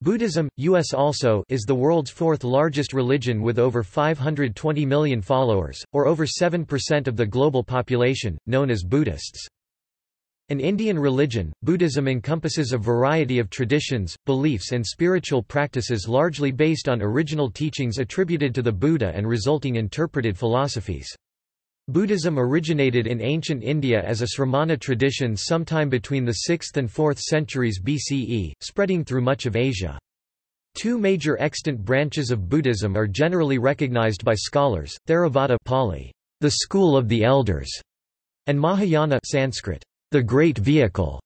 Buddhism, US also is the world's fourth largest religion with over 520 million followers, or over 7% of the global population, known as Buddhists. An Indian religion, Buddhism encompasses a variety of traditions, beliefs and spiritual practices largely based on original teachings attributed to the Buddha and resulting interpreted philosophies. Buddhism originated in ancient India as a Sramana tradition sometime between the 6th and 4th centuries BCE, spreading through much of Asia. Two major extant branches of Buddhism are generally recognized by scholars, Theravada Pali, the school of the elders, and Mahayana Sanskrit, the great vehicle.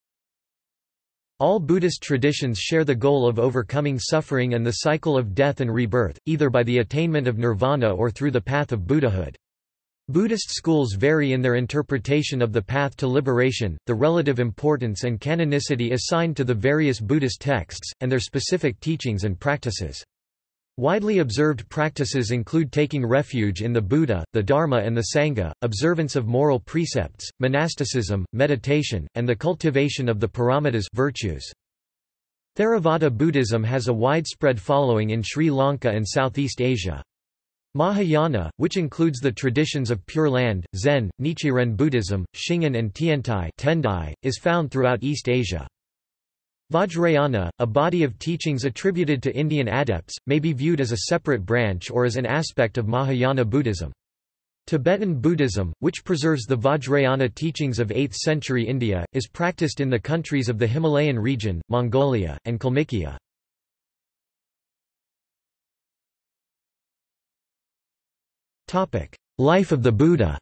All Buddhist traditions share the goal of overcoming suffering and the cycle of death and rebirth, either by the attainment of nirvana or through the path of Buddhahood. Buddhist schools vary in their interpretation of the path to liberation, the relative importance and canonicity assigned to the various Buddhist texts, and their specific teachings and practices. Widely observed practices include taking refuge in the Buddha, the Dharma and the Sangha, observance of moral precepts, monasticism, meditation, and the cultivation of the paramitas virtues. Theravada Buddhism has a widespread following in Sri Lanka and Southeast Asia. Mahayana, which includes the traditions of Pure Land, Zen, Nichiren Buddhism, Shingon and Tiantai Tendai, is found throughout East Asia. Vajrayana, a body of teachings attributed to Indian adepts, may be viewed as a separate branch or as an aspect of Mahayana Buddhism. Tibetan Buddhism, which preserves the Vajrayana teachings of 8th century India, is practiced in the countries of the Himalayan region, Mongolia, and Kalmykia. Life of the Buddha.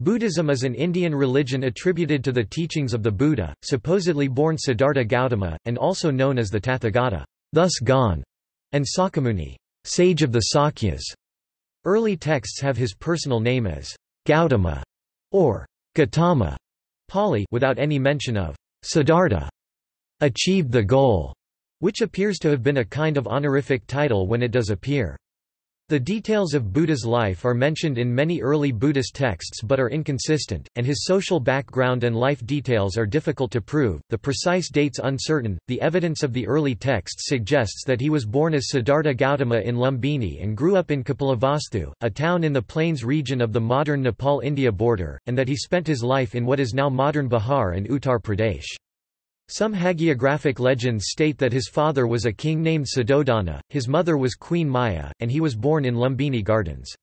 Buddhism is an Indian religion attributed to the teachings of the Buddha, supposedly born Siddhartha Gautama, and also known as the Tathagata thus gone", and Sakyamuni sage of the Sakyas". Early texts have his personal name as Gautama or Gautama. Pali without any mention of Siddhartha achieved the goal which appears to have been a kind of honorific title when it does appear. The details of Buddha's life are mentioned in many early Buddhist texts but are inconsistent, and his social background and life details are difficult to prove, the precise dates uncertain. The evidence of the early texts suggests that he was born as Siddhartha Gautama in Lumbini and grew up in Kapilavastu, a town in the plains region of the modern Nepal-India border, and that he spent his life in what is now modern Bihar and Uttar Pradesh. Some hagiographic legends state that his father was a king named Suddhodana, his mother was Queen Maya, and he was born in Lumbini Gardens.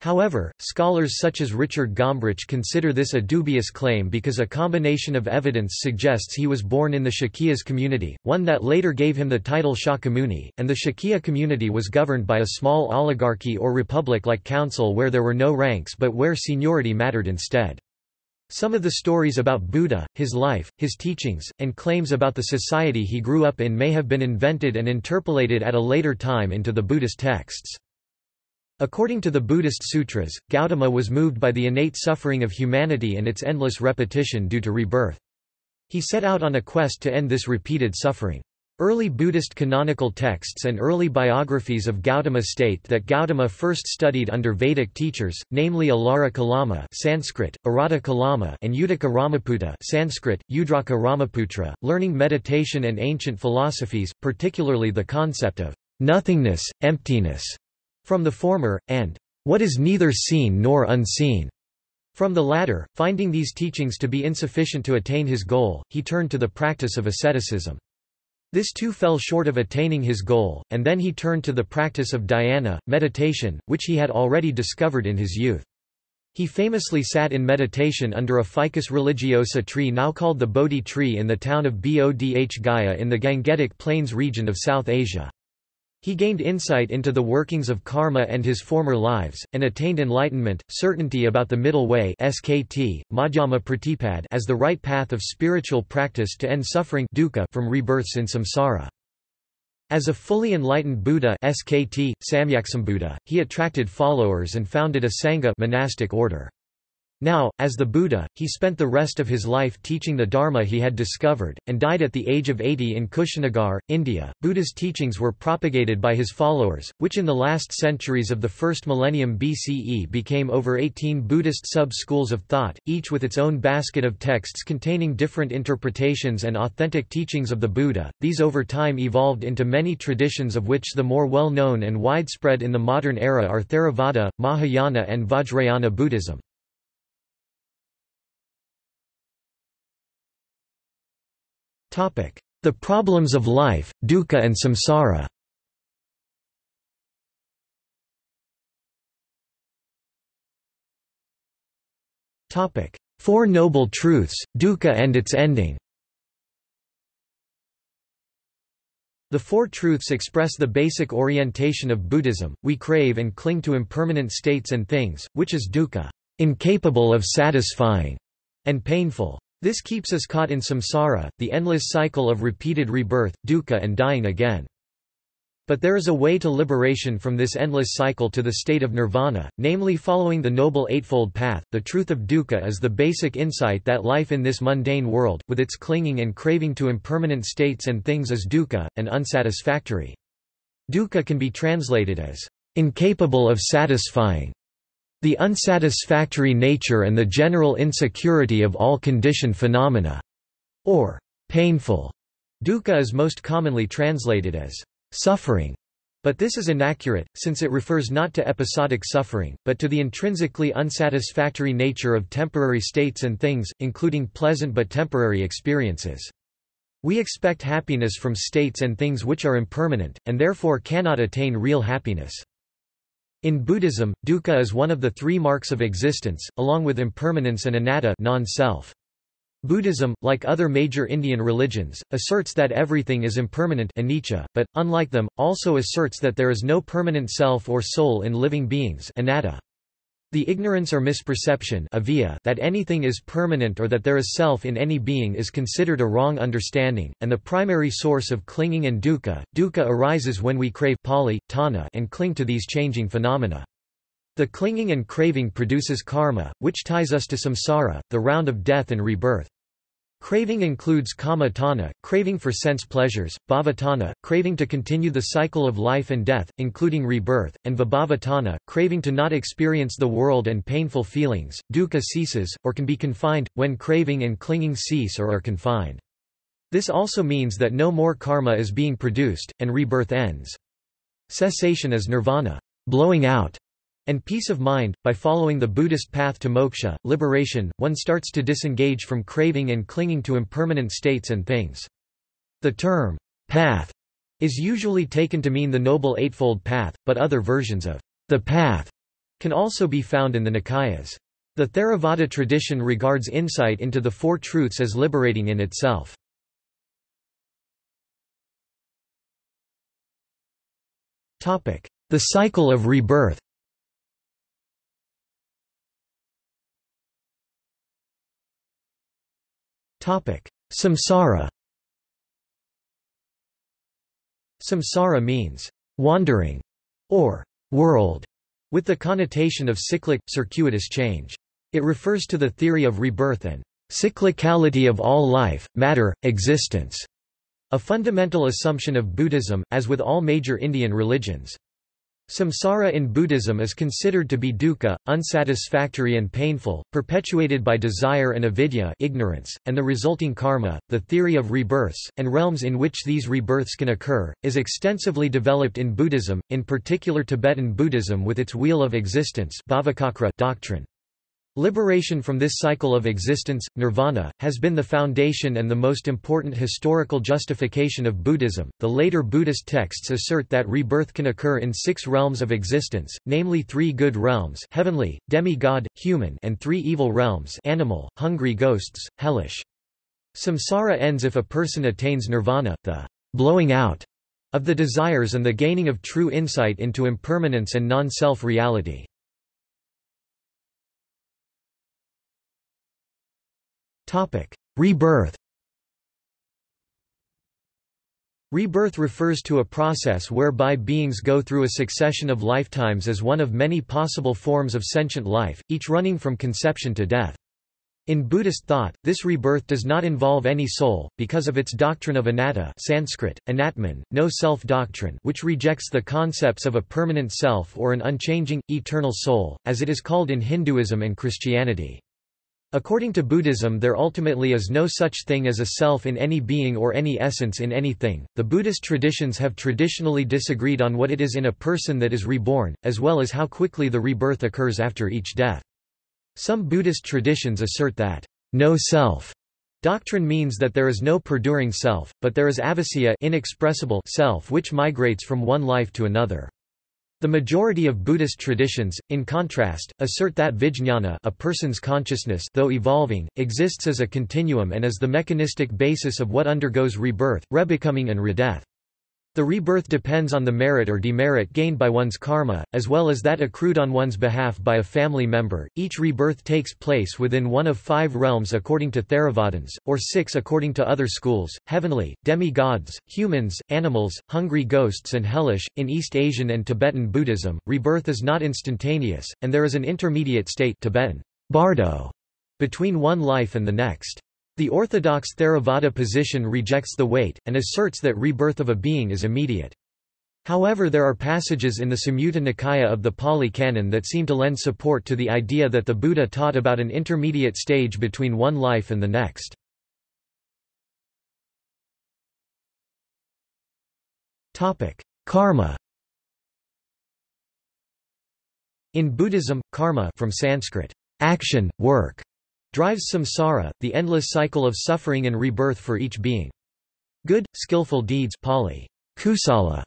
However, scholars such as Richard Gombrich consider this a dubious claim because a combination of evidence suggests he was born in the Shakyas community, one that later gave him the title Shakyamuni, and the Shakya community was governed by a small oligarchy or republic-like council where there were no ranks but where seniority mattered instead. Some of the stories about Buddha, his life, his teachings, and claims about the society he grew up in may have been invented and interpolated at a later time into the Buddhist texts. According to the Buddhist sutras, Gautama was moved by the innate suffering of humanity and its endless repetition due to rebirth. He set out on a quest to end this repeated suffering. Early Buddhist canonical texts and early biographies of Gautama state that Gautama first studied under Vedic teachers, namely Alara Kalama Sanskrit, Arada Kalama and Udaka Ramaputta Sanskrit, Udraka Ramaputra, learning meditation and ancient philosophies, particularly the concept of nothingness, emptiness, from the former, and what is neither seen nor unseen. From the latter, finding these teachings to be insufficient to attain his goal, he turned to the practice of asceticism. This too fell short of attaining his goal, and then he turned to the practice of dhyana, meditation, which he had already discovered in his youth. He famously sat in meditation under a ficus religiosa tree now called the Bodhi tree in the town of Bodh Gaya in the Gangetic Plains region of South Asia. He gained insight into the workings of karma and his former lives, and attained enlightenment, certainty about the middle way SKT, Madhyama Pratipad as the right path of spiritual practice to end suffering dukkha from rebirths in samsara. As a fully enlightened Buddha SKT, Samyaksambuddha, he attracted followers and founded a Sangha monastic order. Now, as the Buddha, he spent the rest of his life teaching the Dharma he had discovered, and died at the age of 80 in Kushinagar, India. Buddha's teachings were propagated by his followers, which in the last centuries of the first millennium BCE became over 18 Buddhist sub-schools of thought, each with its own basket of texts containing different interpretations and authentic teachings of the Buddha. These over time evolved into many traditions of which the more well-known and widespread in the modern era are Theravada, Mahayana and Vajrayana Buddhism. The problems of life, dukkha and samsara. Four Noble Truths, dukkha and its ending. The Four Truths express the basic orientation of Buddhism, we crave and cling to impermanent states and things, which is dukkha, incapable of satisfying, and painful. This keeps us caught in samsara, the endless cycle of repeated rebirth, dukkha and dying again. But there is a way to liberation from this endless cycle to the state of nirvana, namely following the Noble Eightfold Path. The truth of dukkha is the basic insight that life in this mundane world, with its clinging and craving to impermanent states and things is dukkha, and unsatisfactory. Dukkha can be translated as incapable of satisfying, the unsatisfactory nature and the general insecurity of all conditioned phenomena, or painful. Dukkha is most commonly translated as suffering, but this is inaccurate, since it refers not to episodic suffering, but to the intrinsically unsatisfactory nature of temporary states and things, including pleasant but temporary experiences. We expect happiness from states and things which are impermanent, and therefore cannot attain real happiness. In Buddhism, dukkha is one of the three marks of existence, along with impermanence and anatta non-self. Buddhism, like other major Indian religions, asserts that everything is impermanent anicca, but, unlike them, also asserts that there is no permanent self or soul in living beings anatta. The ignorance or misperception that anything is permanent or that there is self in any being is considered a wrong understanding, and the primary source of clinging and dukkha. Dukkha arises when we crave Pali, tanha, and cling to these changing phenomena. The clinging and craving produces karma, which ties us to samsara, the round of death and rebirth. Craving includes kama tanha, craving for sense pleasures, bhava tanha, craving to continue the cycle of life and death, including rebirth, and vibhava tanha, craving to not experience the world and painful feelings. Dukkha ceases, or can be confined, when craving and clinging cease or are confined. This also means that no more karma is being produced, and rebirth ends. Cessation is nirvana, blowing out, and peace of mind. By following the Buddhist path to moksha, liberation, one starts to disengage from craving and clinging to impermanent states and things. The term, path, is usually taken to mean the Noble Eightfold Path, but other versions of the path can also be found in the Nikayas. The Theravada tradition regards insight into the Four Truths as liberating in itself. The cycle of rebirth Samsara Samsara means wandering or world, with the connotation of cyclic, circuitous change. It refers to the theory of rebirth and cyclicality of all life, matter, existence, a fundamental assumption of Buddhism, as with all major Indian religions. Samsara in Buddhism is considered to be dukkha, unsatisfactory and painful, perpetuated by desire and avidya ignorance, and the resulting karma. The theory of rebirths, and realms in which these rebirths can occur, is extensively developed in Buddhism, in particular Tibetan Buddhism with its wheel of existence doctrine. Liberation from this cycle of existence, nirvana, has been the foundation and the most important historical justification of Buddhism. The later Buddhist texts assert that rebirth can occur in six realms of existence, namely three good realms heavenly, demi-god, human and three evil realms animal, hungry ghosts, hellish. Samsara ends if a person attains nirvana, the blowing out of the desires and the gaining of true insight into impermanence and non-self reality. Rebirth Rebirth refers to a process whereby beings go through a succession of lifetimes as one of many possible forms of sentient life, each running from conception to death. In Buddhist thought, this rebirth does not involve any soul, because of its doctrine of anatta Sanskrit, anatman, no self doctrine which rejects the concepts of a permanent self or an unchanging, eternal soul, as it is called in Hinduism and Christianity. According to Buddhism, there ultimately is no such thing as a self in any being or any essence in anything. The Buddhist traditions have traditionally disagreed on what it is in a person that is reborn, as well as how quickly the rebirth occurs after each death. Some Buddhist traditions assert that no self doctrine means that there is no perduring self, but there is avijja inexpressible self which migrates from one life to another. The majority of Buddhist traditions, in contrast, assert that vijñāna a person's consciousness though evolving, exists as a continuum and is the mechanistic basis of what undergoes rebirth, rebecoming and redeath. The rebirth depends on the merit or demerit gained by one's karma, as well as that accrued on one's behalf by a family member. Each rebirth takes place within one of five realms according to Theravadins, or six according to other schools heavenly, demi-gods, humans, animals, hungry ghosts, and hellish. In East Asian and Tibetan Buddhism, rebirth is not instantaneous, and there is an intermediate state Tibetan bardo between one life and the next. The orthodox Theravada position rejects the wait, and asserts that rebirth of a being is immediate. However there are passages in the Samyutta Nikaya of the Pali Canon that seem to lend support to the idea that the Buddha taught about an intermediate stage between one life and the next. Karma In Buddhism, karma from Sanskrit, action, work, drives samsara, the endless cycle of suffering and rebirth for each being. Good, skillful deeds Pali, kusala,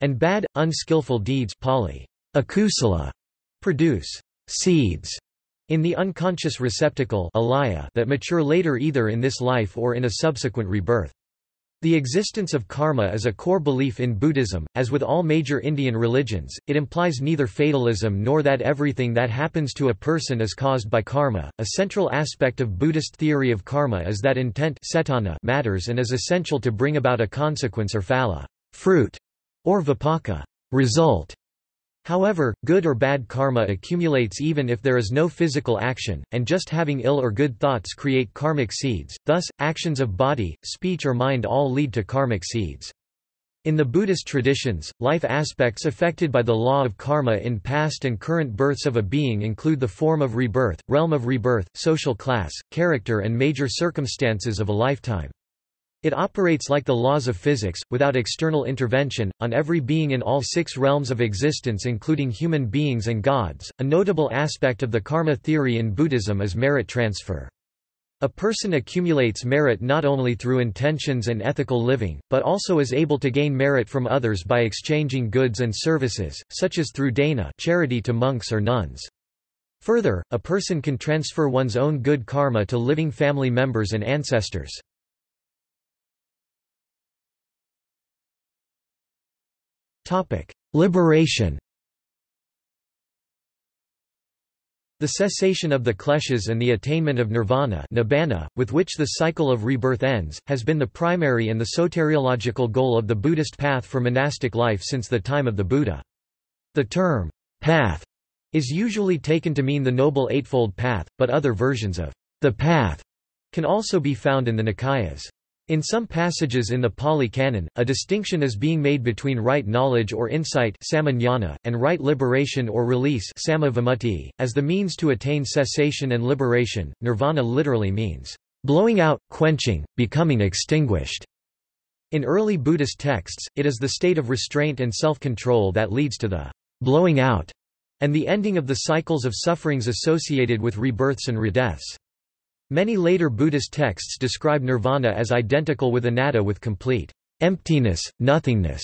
and bad, unskillful deeds Pali, akusala, produce seeds in the unconscious receptacle alaya that mature later either in this life or in a subsequent rebirth. The existence of karma is a core belief in Buddhism. As with all major Indian religions, it implies neither fatalism nor that everything that happens to a person is caused by karma. A central aspect of Buddhist theory of karma is that intent matters and is essential to bring about a consequence or phala, fruit, or vipaka, result. However, good or bad karma accumulates even if there is no physical action, and just having ill or good thoughts create karmic seeds, thus, actions of body, speech or mind all lead to karmic seeds. In the Buddhist traditions, life aspects affected by the law of karma in past and current births of a being include the form of rebirth, realm of rebirth, social class, character and major circumstances of a lifetime. It operates like the laws of physics, without external intervention, on every being in all six realms of existence including human beings and gods. A notable aspect of the karma theory in Buddhism is merit transfer. A person accumulates merit not only through intentions and ethical living, but also is able to gain merit from others by exchanging goods and services, such as through dana charity to monks or nuns. Further, a person can transfer one's own good karma to living family members and ancestors. Liberation The cessation of the kleshas and the attainment of nirvana nibbana, with which the cycle of rebirth ends, has been the primary and the soteriological goal of the Buddhist path for monastic life since the time of the Buddha. The term, path, is usually taken to mean the Noble Eightfold Path, but other versions of the path can also be found in the Nikayas. In some passages in the Pali Canon, a distinction is being made between right knowledge or insight and right liberation or release as the means to attain cessation and liberation. Nirvana literally means, blowing out, quenching, becoming extinguished. In early Buddhist texts, it is the state of restraint and self-control that leads to the blowing out and the ending of the cycles of sufferings associated with rebirths and redeaths. Many later Buddhist texts describe nirvana as identical with anatta with complete emptiness, nothingness.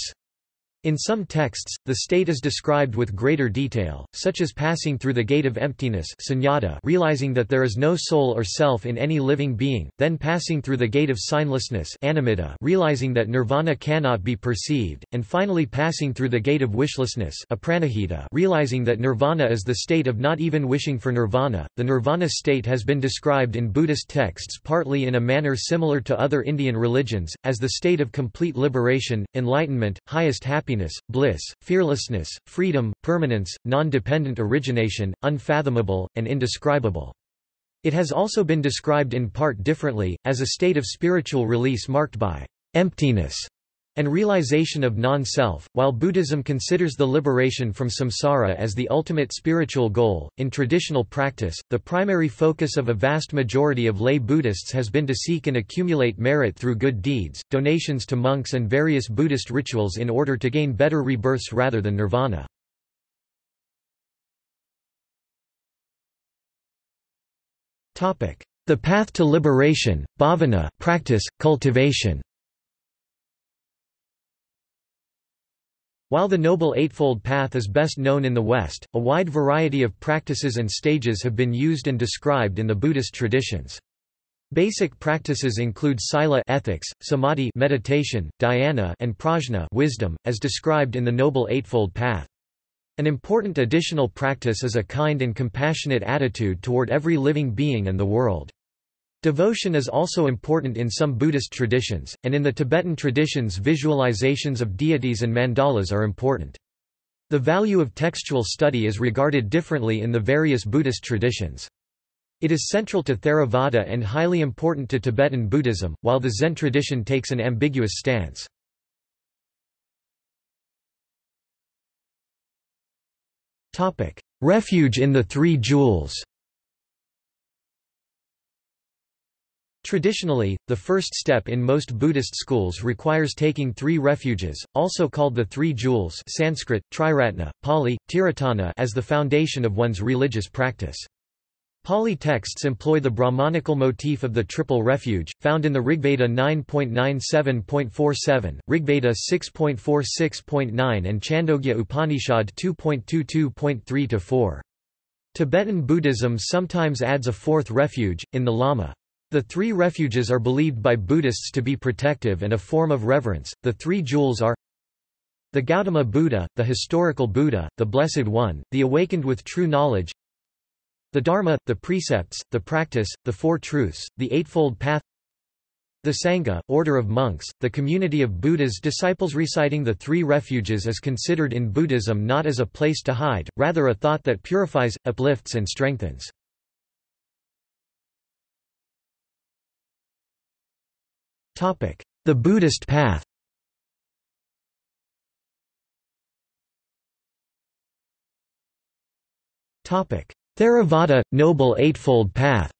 In some texts, the state is described with greater detail, such as passing through the gate of emptiness sunyata realizing that there is no soul or self in any living being, then passing through the gate of signlessness animitta realizing that nirvana cannot be perceived, and finally passing through the gate of wishlessness apranihita realizing that nirvana is the state of not even wishing for nirvana. The nirvana state has been described in Buddhist texts partly in a manner similar to other Indian religions, as the state of complete liberation, enlightenment, highest happiness happiness, bliss, fearlessness, freedom, permanence, non-dependent origination, unfathomable, and indescribable. It has also been described in part differently, as a state of spiritual release marked by emptiness and realization of non-self. While Buddhism considers the liberation from samsara as the ultimate spiritual goal, in traditional practice, the primary focus of a vast majority of lay Buddhists has been to seek and accumulate merit through good deeds, donations to monks and various Buddhist rituals in order to gain better rebirths rather than nirvana. The path to liberation, bhavana practice, cultivation While the Noble Eightfold Path is best known in the West, a wide variety of practices and stages have been used and described in the Buddhist traditions. Basic practices include sila ethics, samadhi meditation, dhyana and prajna wisdom, as described in the Noble Eightfold Path. An important additional practice is a kind and compassionate attitude toward every living being and the world. Devotion is also important in some Buddhist traditions, and in the Tibetan traditions visualizations of deities and mandalas are important. The value of textual study is regarded differently in the various Buddhist traditions. It is central to Theravada and highly important to Tibetan Buddhism, while the Zen tradition takes an ambiguous stance. Refuge in the Three Jewels Traditionally, the first step in most Buddhist schools requires taking three refuges, also called the Three Jewels Sanskrit, Triratna, Pali, Tiratana as the foundation of one's religious practice. Pali texts employ the Brahmanical motif of the triple refuge, found in the Rigveda 9.97.47, Rigveda 6.46.9 and Chandogya Upanishad 2.22.3-4. Tibetan Buddhism sometimes adds a fourth refuge, in the Lama. The three refuges are believed by Buddhists to be protective and a form of reverence. The three jewels are the Gautama Buddha, the historical Buddha, the Blessed One, the awakened with true knowledge, the Dharma, the precepts, the practice, the Four Truths, the Eightfold Path, the Sangha, order of monks, the community of Buddha's disciples reciting the three refuges is considered in Buddhism not as a place to hide, rather a thought that purifies, uplifts and strengthens. The Buddhist path. Theravada – Noble Eightfold Path.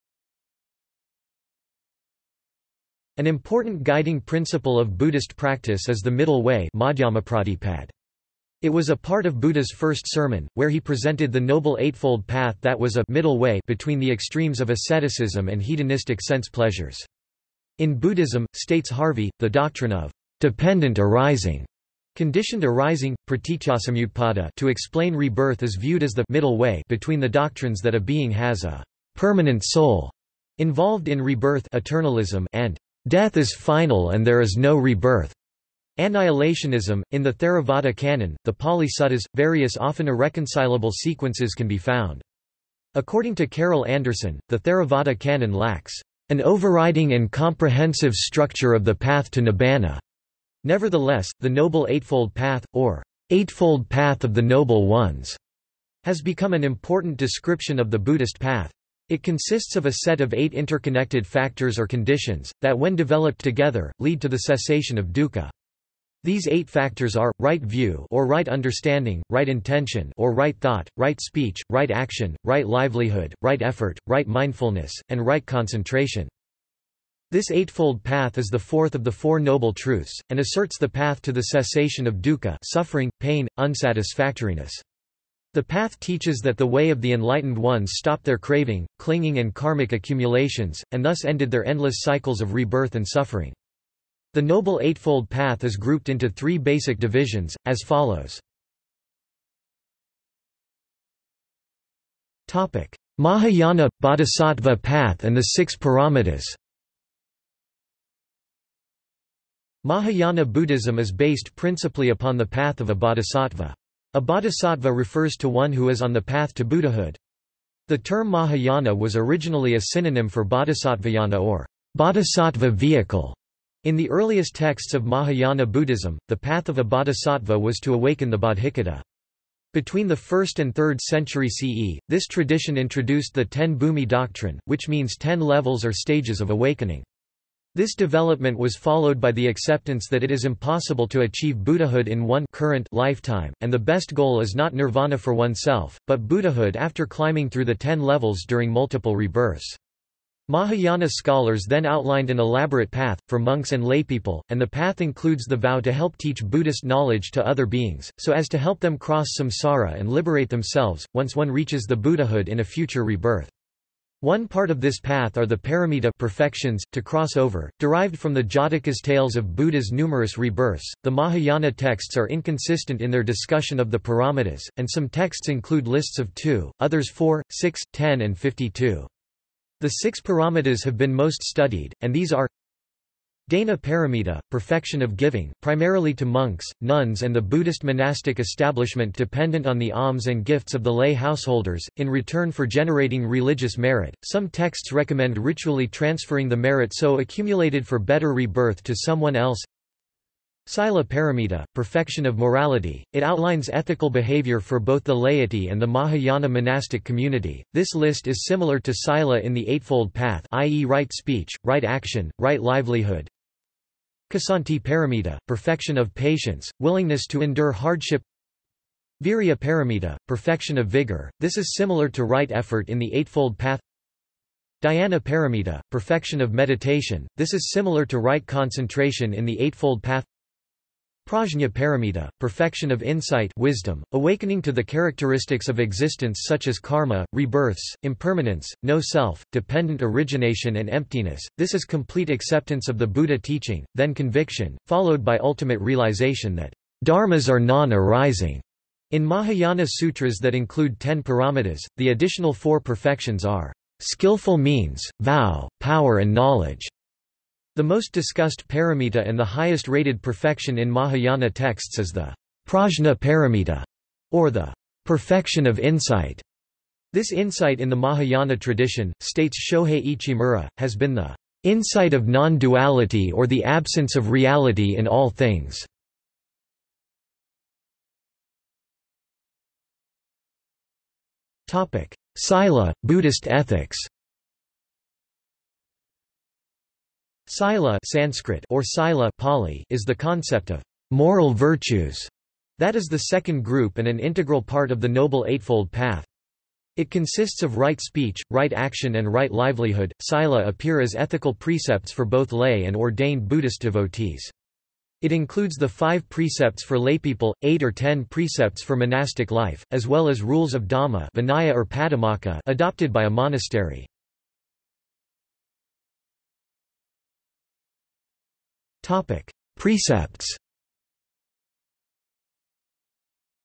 An important guiding principle of Buddhist practice is the middle way It was a part of Buddha's first sermon, where he presented the Noble Eightfold Path that was a middle way between the extremes of asceticism and hedonistic sense pleasures. In Buddhism, states Harvey, the doctrine of dependent arising Conditioned arising, pratityasamutpada to explain rebirth is viewed as the middle way between the doctrines that a being has a permanent soul involved in rebirth eternalism and death is final and there is no rebirth. Annihilationism. In the Theravada canon, the Pali Suttas, various often irreconcilable sequences can be found. According to Carol Anderson, the Theravada canon lacks an overriding and comprehensive structure of the path to nibbana. Nevertheless, the Noble Eightfold Path, or Eightfold Path of the Noble Ones, has become an important description of the Buddhist path. It consists of a set of eight interconnected factors or conditions, that when developed together, lead to the cessation of dukkha. These eight factors are, right view or right understanding, right intention or right thought, right speech, right action, right livelihood, right effort, right mindfulness, and right concentration. This eightfold path is the fourth of the Four Noble Truths, and asserts the path to the cessation of dukkha suffering, pain, unsatisfactoriness. The path teaches that the way of the enlightened ones stopped their craving, clinging and karmic accumulations, and thus ended their endless cycles of rebirth and suffering. The Noble Eightfold Path is grouped into three basic divisions, as follows. Mahayana – Bodhisattva path and the Six Paramitas Mahayana Buddhism is based principally upon the path of a bodhisattva. A bodhisattva refers to one who is on the path to Buddhahood. The term Mahayana was originally a synonym for bodhisattvayana or bodhisattva vehicle. In the earliest texts of Mahayana Buddhism, the path of a bodhisattva was to awaken the bodhicitta. Between the 1st and 3rd century CE, this tradition introduced the Ten Bhumi doctrine, which means ten levels or stages of awakening. This development was followed by the acceptance that it is impossible to achieve Buddhahood in one current lifetime, and the best goal is not nirvana for oneself, but Buddhahood after climbing through the ten levels during multiple rebirths. Mahayana scholars then outlined an elaborate path, for monks and laypeople, and the path includes the vow to help teach Buddhist knowledge to other beings, so as to help them cross samsara and liberate themselves, once one reaches the Buddhahood in a future rebirth. One part of this path are the paramita perfections, to cross over, derived from the Jatakas tales of Buddha's numerous rebirths. The Mahayana texts are inconsistent in their discussion of the paramitas, and some texts include lists of 2, others 4, six, ten and 52. The six paramitas have been most studied, and these are Dana Paramita, perfection of giving, primarily to monks, nuns and the Buddhist monastic establishment dependent on the alms and gifts of the lay householders, in return for generating religious merit. Some texts recommend ritually transferring the merit so accumulated for better rebirth to someone else. Sila Paramita, perfection of morality, it outlines ethical behavior for both the laity and the Mahayana monastic community. This list is similar to Sila in the Eightfold Path i.e. right speech, right action, right livelihood. Kshanti Paramita, perfection of patience, willingness to endure hardship Virya Paramita, perfection of vigor, this is similar to right effort in the Eightfold Path Dhyana Paramita, perfection of meditation, this is similar to right concentration in the Eightfold Path Prajna paramita, perfection of insight wisdom, awakening to the characteristics of existence such as karma, rebirths, impermanence, no self, dependent origination and emptiness, this is complete acceptance of the Buddha teaching, then conviction, followed by ultimate realization that dharmas are non-arising. In Mahayana sutras that include ten paramitas, the additional four perfections are skillful means, vow, power and knowledge. The most discussed paramita and the highest rated perfection in Mahayana texts is the prajna paramita, or the perfection of insight. This insight in the Mahayana tradition, states Shohei Ichimura, has been the insight of non-duality or the absence of reality in all things. Sila, Buddhist ethics Sila Sanskrit or Sila Pali is the concept of moral virtues. That is the second group and an integral part of the Noble Eightfold Path. It consists of right speech, right action and right livelihood. Sila appear as ethical precepts for both lay and ordained Buddhist devotees. It includes the five precepts for laypeople, eight or ten precepts for monastic life, as well as rules of Dhamma Vinaya or Patimokkha adopted by a monastery. Precepts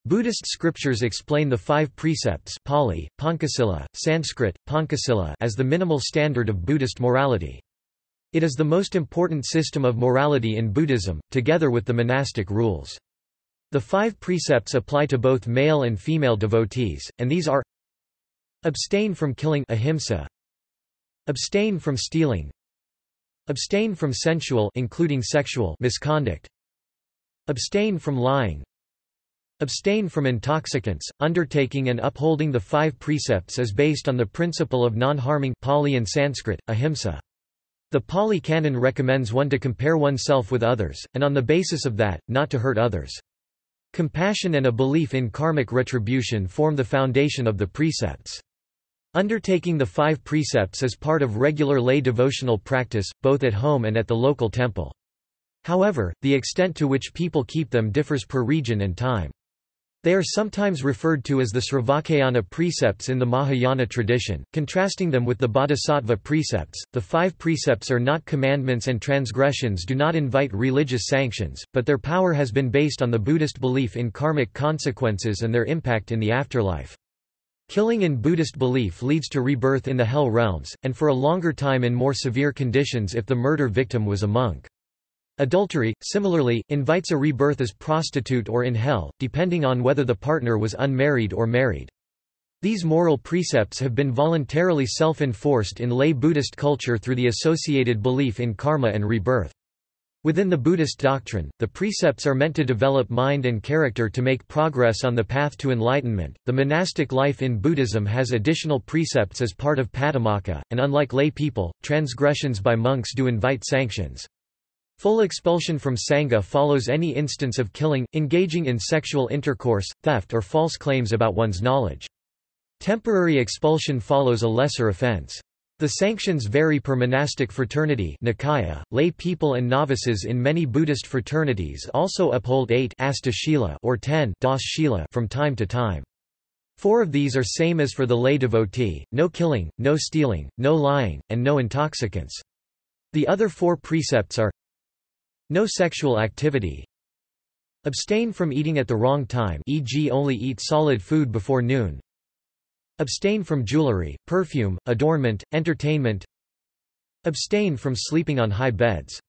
Buddhist scriptures explain the five precepts Pali, Pancasila, Sanskrit, Pancasila as the minimal standard of Buddhist morality. It is the most important system of morality in Buddhism, together with the monastic rules. The five precepts apply to both male and female devotees, and these are Abstain from killing ahimsa, Abstain from stealing Abstain from sensual including sexual misconduct. Abstain from lying. Abstain from intoxicants. Undertaking and upholding the five precepts is based on the principle of non-harming Pali and Sanskrit, ahimsa. The Pali Canon recommends one to compare oneself with others, and on the basis of that, not to hurt others. Compassion and a belief in karmic retribution form the foundation of the precepts. Undertaking the five precepts is part of regular lay devotional practice, both at home and at the local temple. However, the extent to which people keep them differs per region and time. They are sometimes referred to as the Sravakayana precepts in the Mahayana tradition, contrasting them with the Bodhisattva precepts. The five precepts are not commandments and transgressions do not invite religious sanctions, but their power has been based on the Buddhist belief in karmic consequences and their impact in the afterlife. Killing in Buddhist belief leads to rebirth in the hell realms, and for a longer time in more severe conditions if the murder victim was a monk. Adultery, similarly, invites a rebirth as prostitute or in hell, depending on whether the partner was unmarried or married. These moral precepts have been voluntarily self-enforced in lay Buddhist culture through the associated belief in karma and rebirth. Within the Buddhist doctrine, the precepts are meant to develop mind and character to make progress on the path to enlightenment. The monastic life in Buddhism has additional precepts as part of Patimokkha, and unlike lay people, transgressions by monks do invite sanctions. Full expulsion from Sangha follows any instance of killing, engaging in sexual intercourse, theft or false claims about one's knowledge. Temporary expulsion follows a lesser offense. The sanctions vary per monastic fraternity Nikaya. .Lay people and novices in many Buddhist fraternities also uphold 8 or 10 from time to time. Four of these are same as for the lay devotee, no killing, no stealing, no lying, and no intoxicants. The other four precepts are no sexual activity. Abstain from eating at the wrong time e.g. only eat solid food before noon. Abstain from jewelry, perfume, adornment, entertainment. Abstain from sleeping on high beds.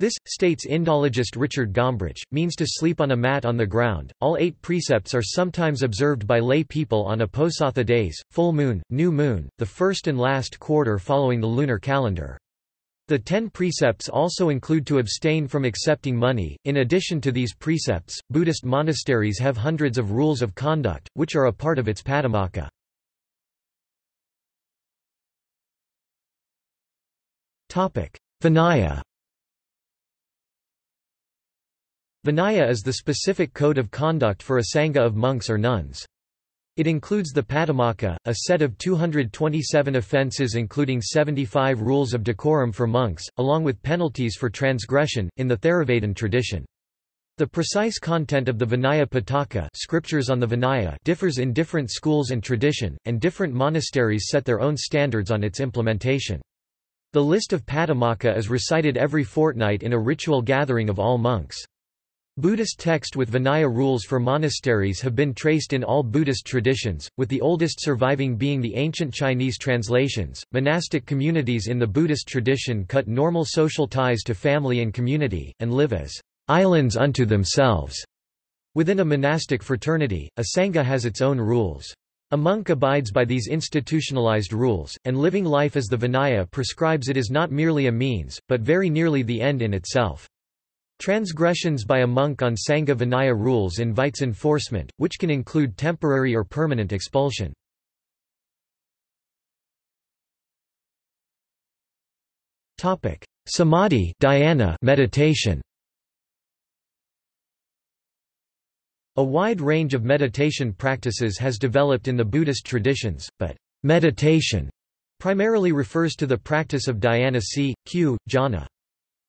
This, states Indologist Richard Gombrich, means to sleep on a mat on the ground. All eight precepts are sometimes observed by lay people on Uposatha days, full moon, new moon, the first and last quarter following the lunar calendar. The ten precepts also include to abstain from accepting money. In addition to these precepts, Buddhist monasteries have hundreds of rules of conduct, which are a part of its patimokkha. Vinaya Vinaya is the specific code of conduct for a sangha of monks or nuns. It includes the Patimokkha, a set of 227 offences including 75 rules of decorum for monks, along with penalties for transgression, in the Theravadan tradition. The precise content of the Vinaya Pitaka scriptures on the Vinaya differs in different schools and tradition, and different monasteries set their own standards on its implementation. The list of Patimokkha is recited every fortnight in a ritual gathering of all monks. Buddhist text with Vinaya rules for monasteries have been traced in all Buddhist traditions, with the oldest surviving being the ancient Chinese translations. Monastic communities in the Buddhist tradition cut normal social ties to family and community, and live as islands unto themselves. Within a monastic fraternity, a sangha has its own rules. A monk abides by these institutionalized rules, and living life as the Vinaya prescribes it is not merely a means, but very nearly the end in itself. Transgressions by a monk on Sangha Vinaya rules invites enforcement, which can include temporary or permanent expulsion. Samadhi dhyana meditation. A wide range of meditation practices has developed in the Buddhist traditions, but meditation primarily refers to the practice of dhyana c. q. jhana.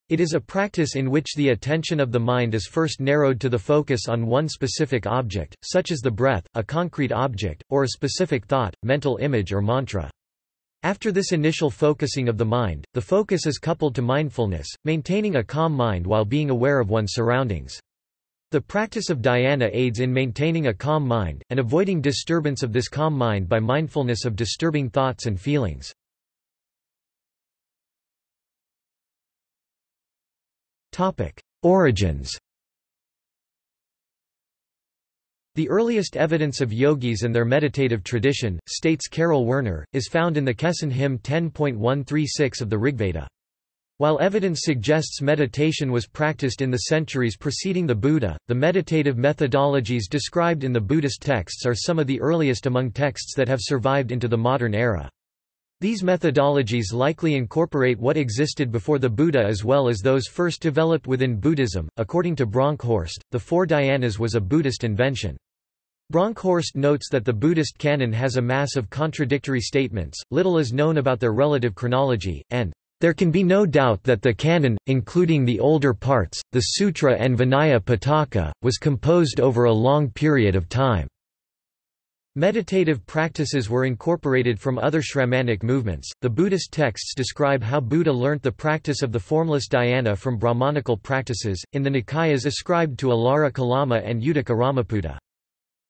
It is a practice in which the attention of the mind is first narrowed to the focus on one specific object, such as the breath, a concrete object, or a specific thought, mental image or mantra. After this initial focusing of the mind, the focus is coupled to mindfulness, maintaining a calm mind while being aware of one's surroundings. The practice of dhyana aids in maintaining a calm mind, and avoiding disturbance of this calm mind by mindfulness of disturbing thoughts and feelings. Origins The earliest evidence of yogis and their meditative tradition, states Karel Werner, is found in the Keśin hymn 10.136 of the Rigveda. While evidence suggests meditation was practiced in the centuries preceding the Buddha, the meditative methodologies described in the Buddhist texts are some of the earliest among texts that have survived into the modern era. These methodologies likely incorporate what existed before the Buddha as well as those first developed within Buddhism. According to Bronkhorst, the four dhyanas was a Buddhist invention. Bronkhorst notes that the Buddhist canon has a mass of contradictory statements, little is known about their relative chronology, and There can be no doubt that the canon, including the older parts, the Sutra and Vinaya Pitaka, was composed over a long period of time. Meditative practices were incorporated from other Shramanic movements. The Buddhist texts describe how Buddha learnt the practice of the formless dhyana from Brahmanical practices, in the Nikayas ascribed to Alara Kalama and Uddaka Ramaputta.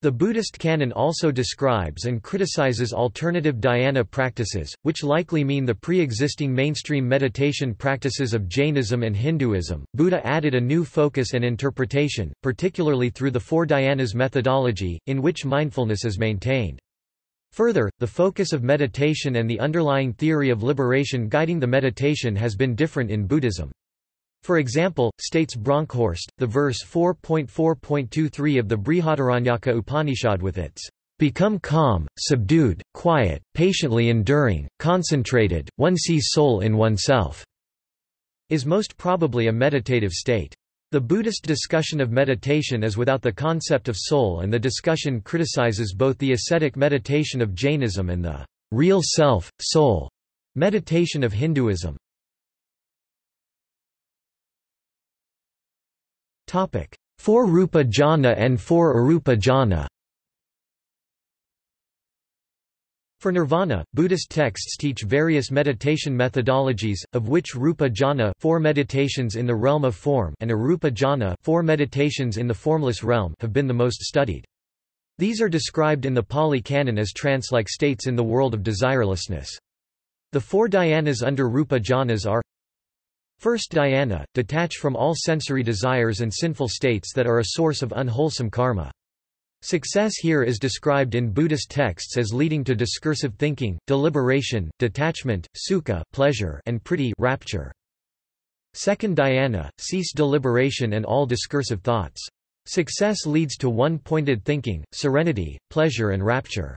The Buddhist canon also describes and criticizes alternative dhyana practices, which likely mean the pre-existing mainstream meditation practices of Jainism and Hinduism. Buddha added a new focus and interpretation, particularly through the four dhyanas methodology, in which mindfulness is maintained. Further, the focus of meditation and the underlying theory of liberation guiding the meditation has been different in Buddhism. For example, states Bronkhorst, the verse 4.4.23 of the Brihadaranyaka Upanishad with its Become calm, subdued, quiet, patiently enduring, concentrated, one sees soul in oneself, is most probably a meditative state. The Buddhist discussion of meditation is without the concept of soul and the discussion criticizes both the ascetic meditation of Jainism and the real self, soul meditation of Hinduism. Four Rupa jhana and four Arupa jhana For nirvana, Buddhist texts teach various meditation methodologies, of which Rupa jhana four meditations in the realm of form and Arupa jhana four meditations in the formless realm have been the most studied. These are described in the Pali Canon as trance-like states in the world of desirelessness. The four dhyanas under Rupa jhanas are First dhyana, detach from all sensory desires and sinful states that are a source of unwholesome karma. Success here is described in Buddhist texts as leading to discursive thinking, deliberation, detachment, sukha pleasure, and priti rapture. Second dhyana, cease deliberation and all discursive thoughts. Success leads to one-pointed thinking, serenity, pleasure and rapture.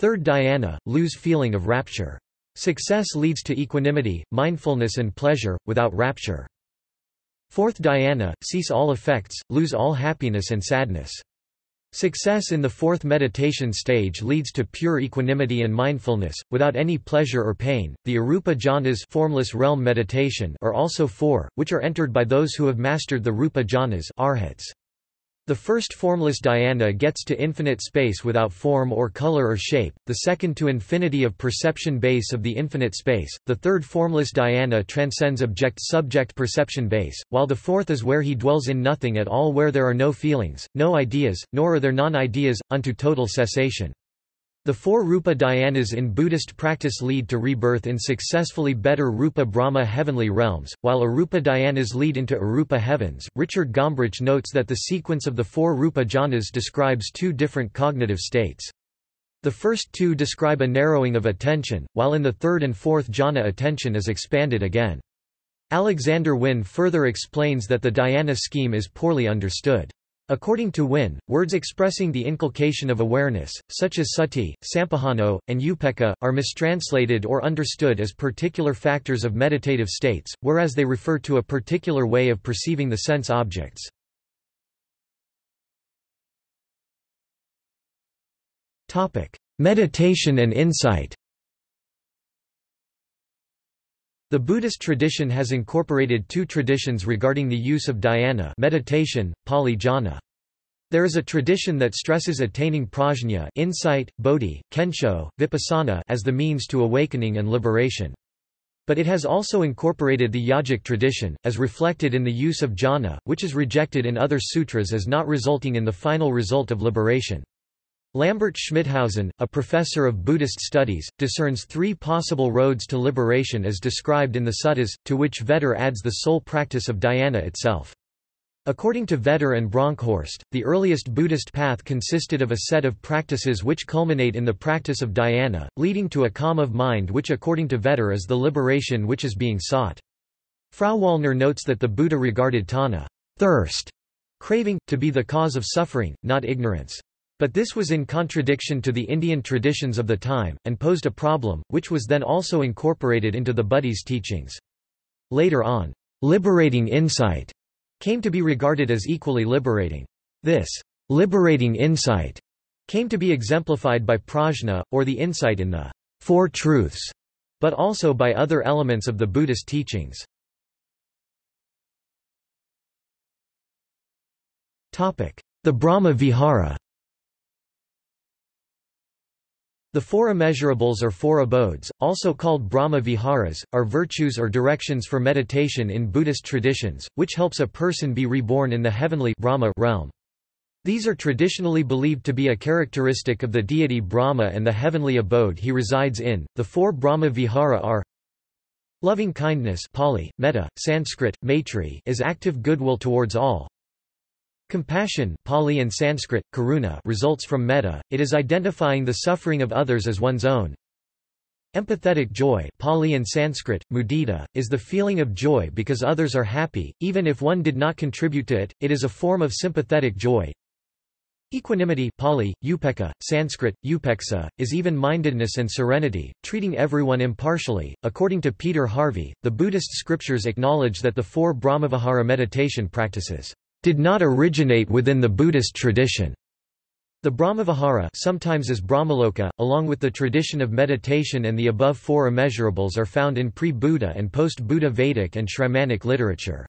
Third dhyana, lose feeling of rapture. Success leads to equanimity, mindfulness and pleasure, without rapture. Fourth dhyana, cease all effects, lose all happiness and sadness. Success in the fourth meditation stage leads to pure equanimity and mindfulness, without any pleasure or pain. The Arupa jhanas formless realm meditation are also four, which are entered by those who have mastered the Rupa jhanas arhats. The first formless dhyana gets to infinite space without form or color or shape, the second to infinity of perception base of the infinite space, the third formless dhyana transcends object-subject perception base, while the fourth is where he dwells in nothing at all where there are no feelings, no ideas, nor are there non-ideas, unto total cessation. The four Rupa dhyanas in Buddhist practice lead to rebirth in successfully better Rupa Brahma heavenly realms, while Arupa dhyanas lead into Arupa heavens. Richard Gombrich notes that the sequence of the four Rupa jhanas describes two different cognitive states. The first two describe a narrowing of attention, while in the third and fourth jhana attention is expanded again. Alexander Wynne further explains that the dhyana scheme is poorly understood. According to Wynne, words expressing the inculcation of awareness, such as sati, sampajano, and upekkha, are mistranslated or understood as particular factors of meditative states, whereas they refer to a particular way of perceiving the sense objects. Meditation and insight The Buddhist tradition has incorporated two traditions regarding the use of dhyana meditation, Pali jhana. There is a tradition that stresses attaining prajna insight, bodhi, kensho, vipassana as the means to awakening and liberation. But it has also incorporated the yogic tradition, as reflected in the use of jhana, which is rejected in other sutras as not resulting in the final result of liberation. Lambert Schmithausen, a professor of Buddhist studies, discerns three possible roads to liberation as described in the suttas, to which Vetter adds the sole practice of dhyana itself. According to Vetter and Bronkhorst, the earliest Buddhist path consisted of a set of practices which culminate in the practice of dhyana, leading to a calm of mind which according to Vetter is the liberation which is being sought. Frauwallner notes that the Buddha regarded tanha thirst, craving, to be the cause of suffering, not ignorance. But this was in contradiction to the Indian traditions of the time, and posed a problem, which was then also incorporated into the Buddhist teachings. Later on, liberating insight came to be regarded as equally liberating. This liberating insight came to be exemplified by prajna, or the insight in the Four Truths, but also by other elements of the Buddhist teachings. The Brahma Vihara The four immeasurables or four abodes, also called Brahma Viharas, are virtues or directions for meditation in Buddhist traditions, which helps a person be reborn in the heavenly Brahma realm. These are traditionally believed to be a characteristic of the deity Brahma and the heavenly abode he resides in. The four Brahma Vihara are Loving kindness Pali, metta, Sanskrit, maitri is active goodwill towards all, Compassion Pali and Sanskrit, karuna results from metta, it is identifying the suffering of others as one's own. Empathetic joy Pali and Sanskrit, mudita, is the feeling of joy because others are happy, even if one did not contribute to it, it is a form of sympathetic joy. Equanimity Pali, upekkha, Sanskrit, upeksa, is even-mindedness and serenity, treating everyone impartially. According to Peter Harvey, the Buddhist scriptures acknowledge that the four Brahmavihara meditation practices did not originate within the Buddhist tradition. The Brahmavihara sometimes as Brahmaloka, along with the tradition of meditation and the above four immeasurables are found in pre-Buddha and post-Buddha Vedic and Shramanic literature.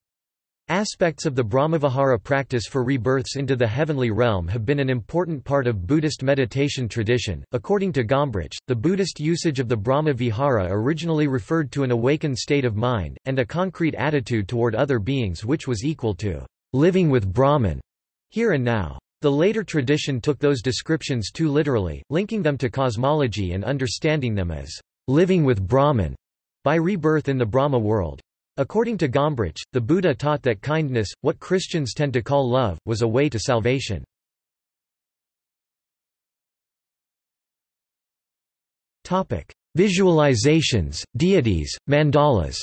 Aspects of the Brahmavihara practice for rebirths into the heavenly realm have been an important part of Buddhist meditation tradition. According to Gombrich, the Buddhist usage of the Brahma Vihara originally referred to an awakened state of mind, and a concrete attitude toward other beings which was equal to living with Brahman, here and now. The later tradition took those descriptions too literally, linking them to cosmology and understanding them as living with Brahman by rebirth in the Brahma world. According to Gombrich, the Buddha taught that kindness, what Christians tend to call love, was a way to salvation. Visualizations, deities, mandalas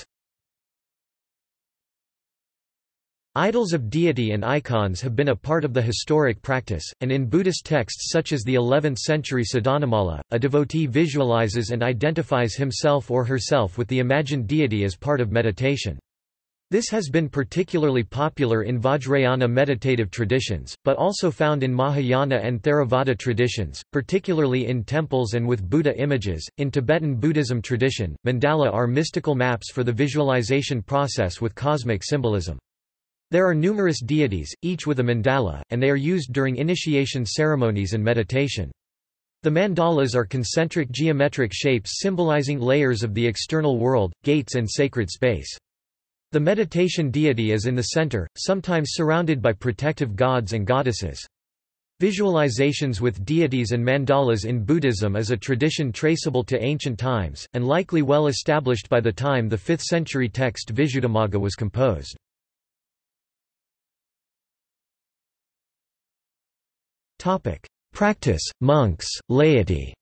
Idols of deity and icons have been a part of the historic practice, and in Buddhist texts such as the 11th-century Sadhanamala, a devotee visualizes and identifies himself or herself with the imagined deity as part of meditation. This has been particularly popular in Vajrayana meditative traditions, but also found in Mahayana and Theravada traditions, particularly in temples and with Buddha images. In Tibetan Buddhism tradition, mandala are mystical maps for the visualization process with cosmic symbolism. There are numerous deities, each with a mandala, and they are used during initiation ceremonies and meditation. The mandalas are concentric geometric shapes symbolizing layers of the external world, gates and sacred space. The meditation deity is in the center, sometimes surrounded by protective gods and goddesses. Visualizations with deities and mandalas in Buddhism is a tradition traceable to ancient times, and likely well established by the time the 5th century text Visuddhimagga was composed. Practice, monks, laity.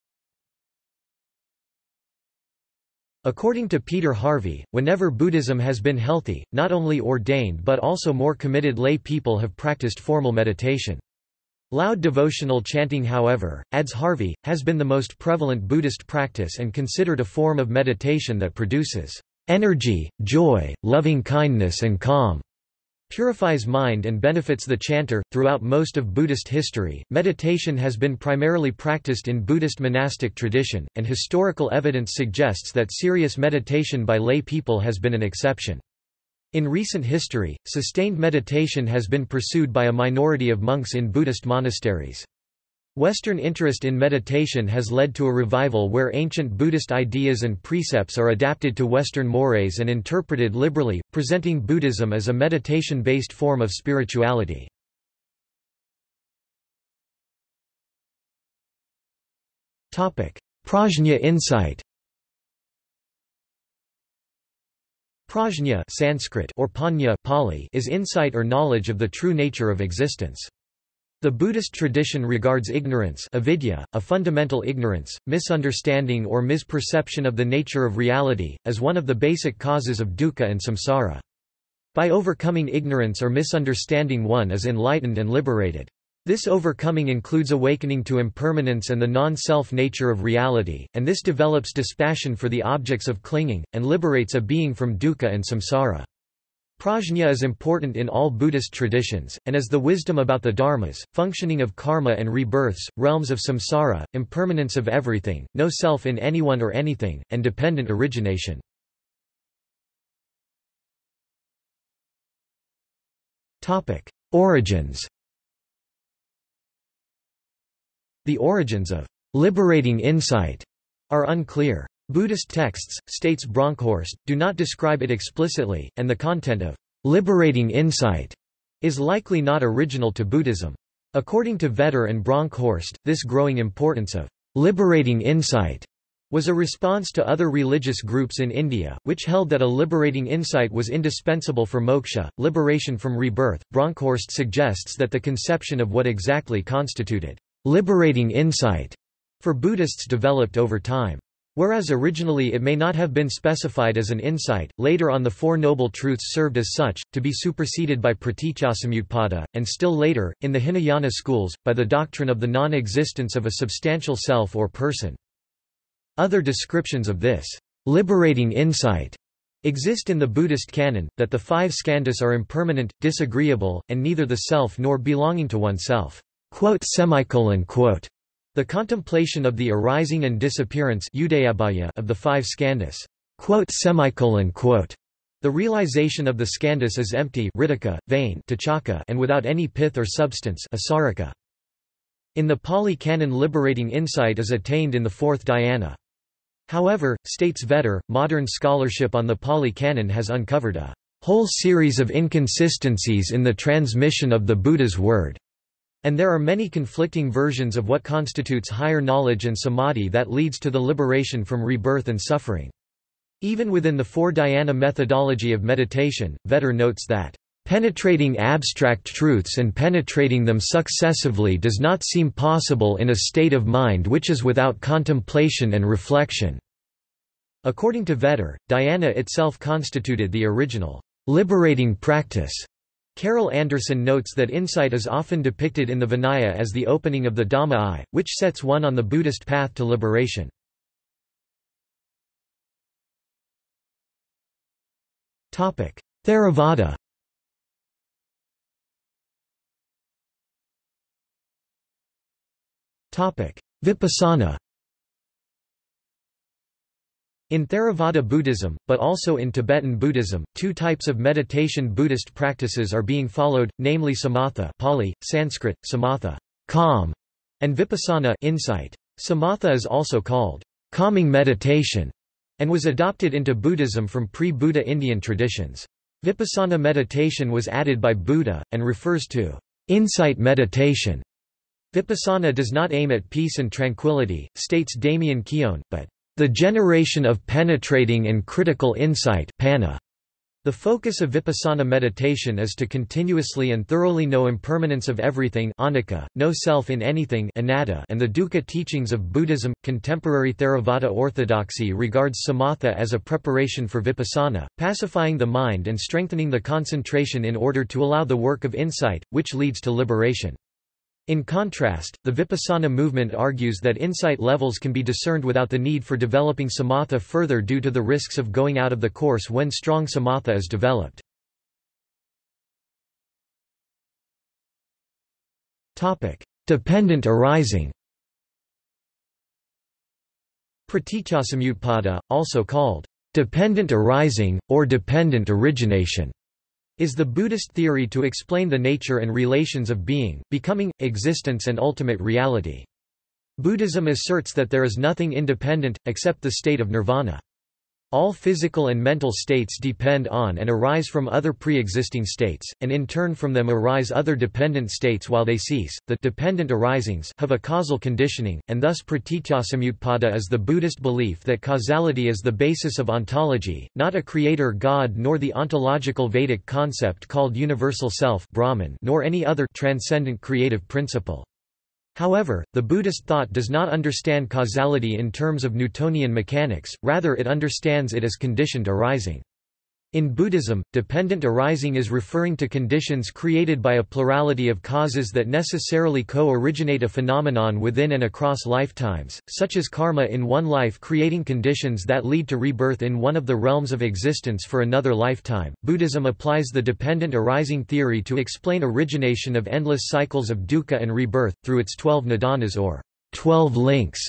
According to Peter Harvey, whenever Buddhism has been healthy, not only ordained but also more committed lay people have practiced formal meditation. Loud devotional chanting however, adds Harvey, has been the most prevalent Buddhist practice and considered a form of meditation that produces energy, joy, loving kindness and calm purifies mind and benefits the chanter. Throughout most of Buddhist history, meditation has been primarily practiced in Buddhist monastic tradition, and historical evidence suggests that serious meditation by lay people has been an exception. In recent history, sustained meditation has been pursued by a minority of monks in Buddhist monasteries. Western interest in meditation has led to a revival where ancient Buddhist ideas and precepts are adapted to Western mores and interpreted liberally, presenting Buddhism as a meditation-based form of spirituality. Prajna insight Prajna Sanskrit or Panya Pali is insight or knowledge of the true nature of existence. The Buddhist tradition regards ignorance avidya, a fundamental ignorance, misunderstanding or misperception of the nature of reality, as one of the basic causes of dukkha and samsara. By overcoming ignorance or misunderstanding one is enlightened and liberated. This overcoming includes awakening to impermanence and the non-self nature of reality, and this develops dispassion for the objects of clinging, and liberates a being from dukkha and samsara. Prajna is important in all Buddhist traditions, and is the wisdom about the dharmas, functioning of karma and rebirths, realms of samsara, impermanence of everything, no self in anyone or anything, and dependent origination. Origins The origins of liberating insight are unclear. Buddhist texts, states Bronkhorst, do not describe it explicitly, and the content of liberating insight is likely not original to Buddhism. According to Vetter and Bronkhorst, this growing importance of liberating insight was a response to other religious groups in India, which held that a liberating insight was indispensable for moksha, liberation from rebirth. Bronkhorst suggests that the conception of what exactly constituted liberating insight for Buddhists developed over time. Whereas originally it may not have been specified as an insight, later on the Four Noble Truths served as such, to be superseded by pratityasamutpada, and still later, in the Hinayana schools, by the doctrine of the non-existence of a substantial self or person. Other descriptions of this liberating insight exist in the Buddhist canon, that the five skandhas are impermanent, disagreeable, and neither the self nor belonging to oneself. Quote. The contemplation of the arising and disappearance of the five skandhas. The realization of the skandhas is empty vain and without any pith or substance In the Pali Canon liberating insight is attained in the fourth dhyana. However, states Vetter, modern scholarship on the Pali Canon has uncovered a whole series of inconsistencies in the transmission of the Buddha's word. And there are many conflicting versions of what constitutes higher knowledge and samadhi that leads to the liberation from rebirth and suffering. Even within the four dhyana methodology of meditation, Vetter notes that, "...penetrating abstract truths and penetrating them successively does not seem possible in a state of mind which is without contemplation and reflection." According to Vetter, dhyana itself constituted the original, "...liberating practice." Carol Anderson notes that insight is often depicted in the Vinaya as the opening of the Dhamma eye, which sets one on the Buddhist path to liberation. Theravada Vipassana in Theravada Buddhism, but also in Tibetan Buddhism, two types of meditation Buddhist practices are being followed, namely samatha Pali, Sanskrit, samatha calm, and vipassana insight. Samatha is also called calming meditation, and was adopted into Buddhism from pre-Buddha Indian traditions. Vipassana meditation was added by Buddha, and refers to insight meditation. Vipassana does not aim at peace and tranquility, states Damien Keown, but the generation of penetrating and critical insight panna. The focus of vipassana meditation is to continuously and thoroughly know impermanence of everything anicca, no self in anything anatta, and the dukkha teachings of Buddhism. Contemporary Theravada orthodoxy regards samatha as a preparation for vipassana, pacifying the mind and strengthening the concentration in order to allow the work of insight, which leads to liberation. In contrast, the Vipassana movement argues that insight levels can be discerned without the need for developing samatha further due to the risks of going out of the course when strong samatha is developed. Dependent arising Pratityasamutpada, also called dependent arising, or dependent origination is the Buddhist theory to explain the nature and relations of being, becoming, existence and ultimate reality. Buddhism asserts that there is nothing independent, except the state of nirvana. All physical and mental states depend on and arise from other pre-existing states, and in turn from them arise other dependent states while they cease. The dependent arisings have a causal conditioning, and thus pratityasamutpada is the Buddhist belief that causality is the basis of ontology, not a creator god nor the ontological Vedic concept called universal self Brahman nor any other transcendent creative principle. However, the Buddhist thought does not understand causality in terms of Newtonian mechanics, rather it understands it as conditioned arising. In Buddhism, dependent arising is referring to conditions created by a plurality of causes that necessarily co-originate a phenomenon within and across lifetimes, such as karma in one life creating conditions that lead to rebirth in one of the realms of existence for another lifetime. Buddhism applies the dependent arising theory to explain origination of endless cycles of dukkha and rebirth, through its twelve nidanas or twelve links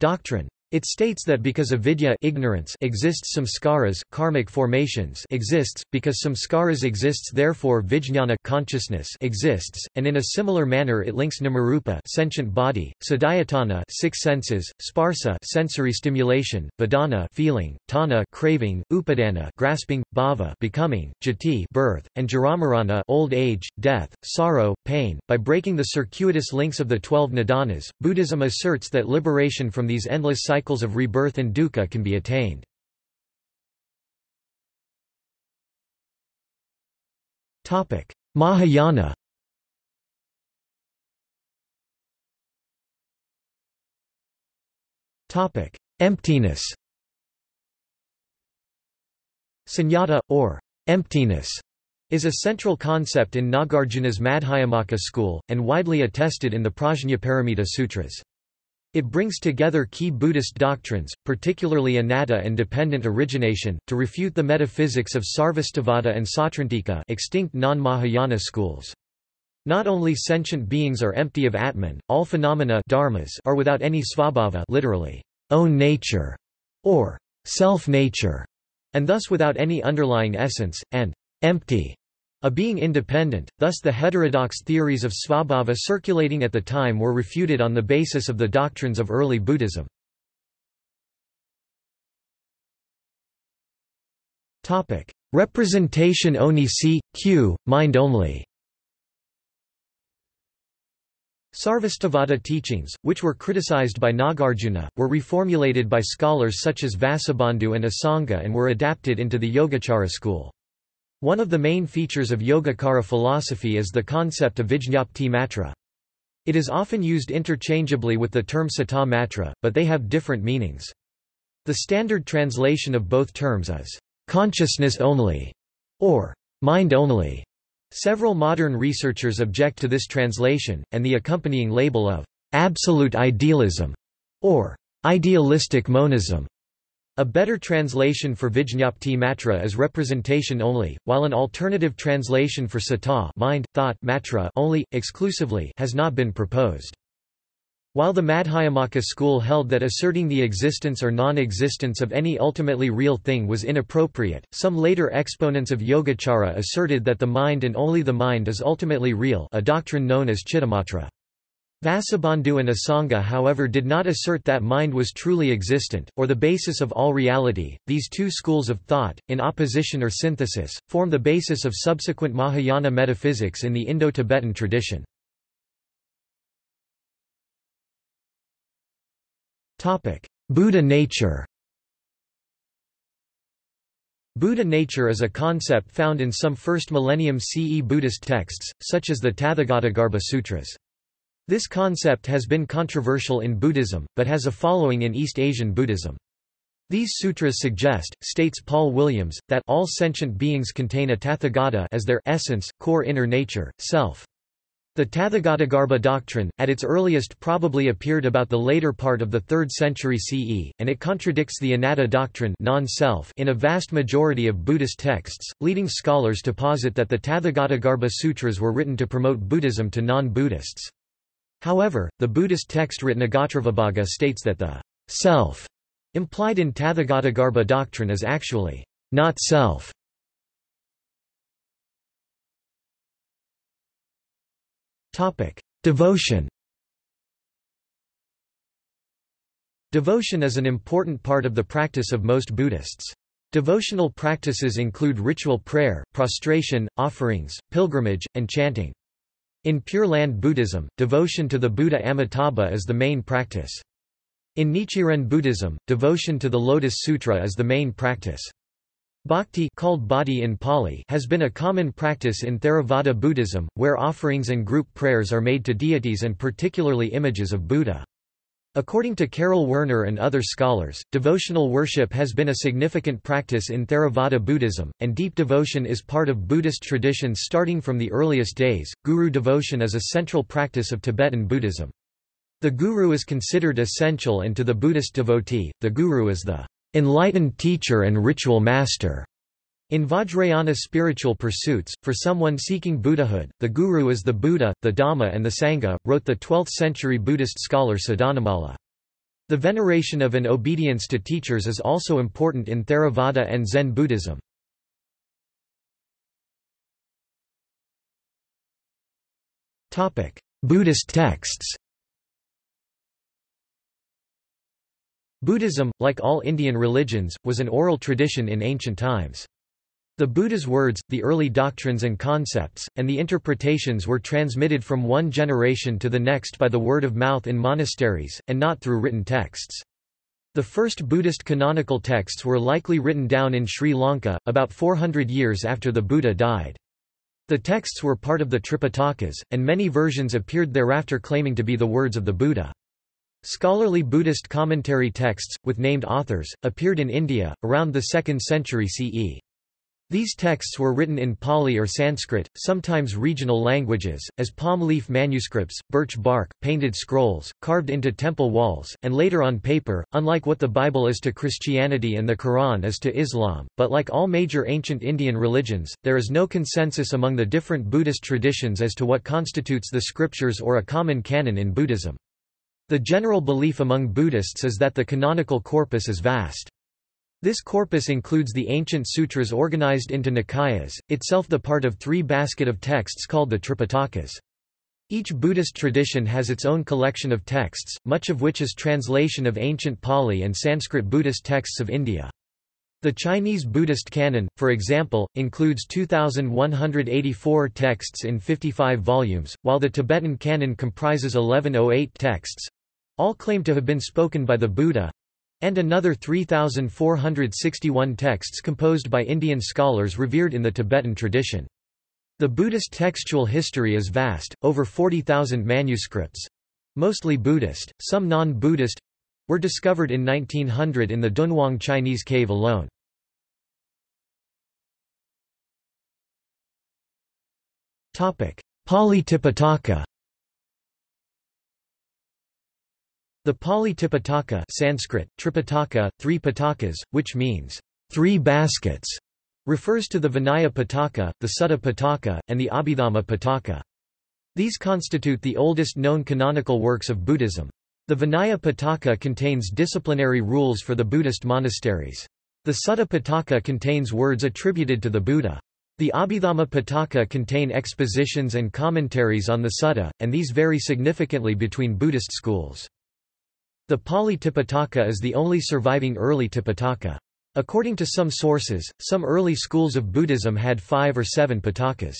doctrine. It states that because avidya ignorance exists samskaras karmic formations exists, because samskaras exists therefore vijñāna consciousness exists, and in a similar manner it links namarupa sentient body, sadayatana six senses, sparsa sensory stimulation, vedana feeling, tanha craving, upadana grasping, bhava becoming, jati birth, and jaramarana old age, death, sorrow, pain. By breaking the circuitous links of the twelve nidanas, Buddhism asserts that liberation from these endless cycles cycles of rebirth and dukkha can be attained. Mahayana Topic: Emptiness Sunyata, or emptiness, is a central concept in Nagarjuna's Madhyamaka school, and widely attested in the Prajnaparamita Sutras. It brings together key Buddhist doctrines, particularly anatta and dependent origination, to refute the metaphysics of Sarvastivada and Sautrantika extinct non-Mahayana schools. Not only sentient beings are empty of Atman, all phenomena dharmas are without any svabhava literally, own nature, or self-nature, and thus without any underlying essence, and empty a being independent, thus the heterodox theories of Svabhava circulating at the time were refuted on the basis of the doctrines of early Buddhism. Representation oni si, q, mind only Sarvastivada teachings, which were criticized by Nagarjuna, were reformulated by scholars such as Vasubandhu and Asanga and were adapted into the Yogacara school. One of the main features of Yogacara philosophy is the concept of Vijñapti matra. It is often used interchangeably with the term Sata matra, but they have different meanings. The standard translation of both terms is, consciousness only, or mind only. Several modern researchers object to this translation, and the accompanying label of absolute idealism, or idealistic monism. A better translation for Vijñapti matra is representation only, while an alternative translation for sata mind, thought matra only, exclusively has not been proposed. While the Madhyamaka school held that asserting the existence or non-existence of any ultimately real thing was inappropriate, some later exponents of Yogacara asserted that the mind and only the mind is ultimately real a doctrine known as Chittamatra. Vasubandhu and Asanga however did not assert that mind was truly existent, or the basis of all reality. These two schools of thought, in opposition or synthesis, form the basis of subsequent Mahayana metaphysics in the Indo-Tibetan tradition. Buddha nature Buddha nature is a concept found in some 1st millennium CE Buddhist texts, such as the Tathagatagarbha Sutras. This concept has been controversial in Buddhism, but has a following in East Asian Buddhism. These sutras suggest, states Paul Williams, that all sentient beings contain a Tathagata as their essence, core inner nature, self. The Tathagatagarbha doctrine, at its earliest probably appeared about the later part of the 3rd century CE, and it contradicts the anatta doctrine non-self in a vast majority of Buddhist texts, leading scholars to posit that the Tathagatagarbha sutras were written to promote Buddhism to non-Buddhists. However, the Buddhist text Ratnagotravibhaga states that the self implied in Tathagatagarbha doctrine is actually not self. Devotion Devotion is an important part of the practice of most Buddhists. Devotional practices include ritual prayer, prostration, offerings, pilgrimage, and chanting. In Pure Land Buddhism, devotion to the Buddha Amitabha is the main practice. In Nichiren Buddhism, devotion to the Lotus Sutra is the main practice. Bhakti called bhatti in Pali has been a common practice in Theravada Buddhism, where offerings and group prayers are made to deities and particularly images of Buddha. According to Karel Werner and other scholars, devotional worship has been a significant practice in Theravada Buddhism, and deep devotion is part of Buddhist traditions starting from the earliest days. Guru devotion is a central practice of Tibetan Buddhism. The guru is considered essential and to the Buddhist devotee, the guru is the enlightened teacher and ritual master. In Vajrayana spiritual pursuits, for someone seeking Buddhahood, the guru is the Buddha, the Dhamma and the Sangha, wrote the 12th-century Buddhist scholar Sadhanamala. The veneration of and obedience to teachers is also important in Theravada and Zen Buddhism. Buddhist texts Buddhism, like all Indian religions, was an oral tradition in ancient times. The Buddha's words, the early doctrines and concepts, and the interpretations were transmitted from one generation to the next by the word of mouth in monasteries, and not through written texts. The first Buddhist canonical texts were likely written down in Sri Lanka, about 400 years after the Buddha died. The texts were part of the Tripitakas, and many versions appeared thereafter claiming to be the words of the Buddha. Scholarly Buddhist commentary texts, with named authors, appeared in India, around the 2nd century CE. These texts were written in Pali or Sanskrit, sometimes regional languages, as palm leaf manuscripts, birch bark, painted scrolls, carved into temple walls, and later on paper, unlike what the Bible is to Christianity and the Quran is to Islam, but like all major ancient Indian religions, there is no consensus among the different Buddhist traditions as to what constitutes the scriptures or a common canon in Buddhism. The general belief among Buddhists is that the canonical corpus is vast. This corpus includes the ancient sutras organized into Nikayas, itself the part of three basket of texts called the Tripitakas. Each Buddhist tradition has its own collection of texts, much of which is translation of ancient Pali and Sanskrit Buddhist texts of India. The Chinese Buddhist canon, for example, includes 2,184 texts in 55 volumes, while the Tibetan canon comprises 1108 texts—all claim to have been spoken by the Buddha, and another 3,461 texts composed by Indian scholars revered in the Tibetan tradition. The Buddhist textual history is vast, over 40,000 manuscripts—mostly Buddhist, some non-Buddhist—were discovered in 1900 in the Dunhuang Chinese cave alone. Pali Tipitaka The Pali Tipitaka Sanskrit, Tripitaka, three pitakas, which means, three baskets, refers to the Vinaya Pitaka, the Sutta Pitaka, and the Abhidhamma Pitaka. These constitute the oldest known canonical works of Buddhism. The Vinaya Pitaka contains disciplinary rules for the Buddhist monasteries. The Sutta Pitaka contains words attributed to the Buddha. The Abhidhamma Pitaka contain expositions and commentaries on the Sutta, and these vary significantly between Buddhist schools. The Pali Tipitaka is the only surviving early Tipitaka. According to some sources, some early schools of Buddhism had five or seven Pitakas.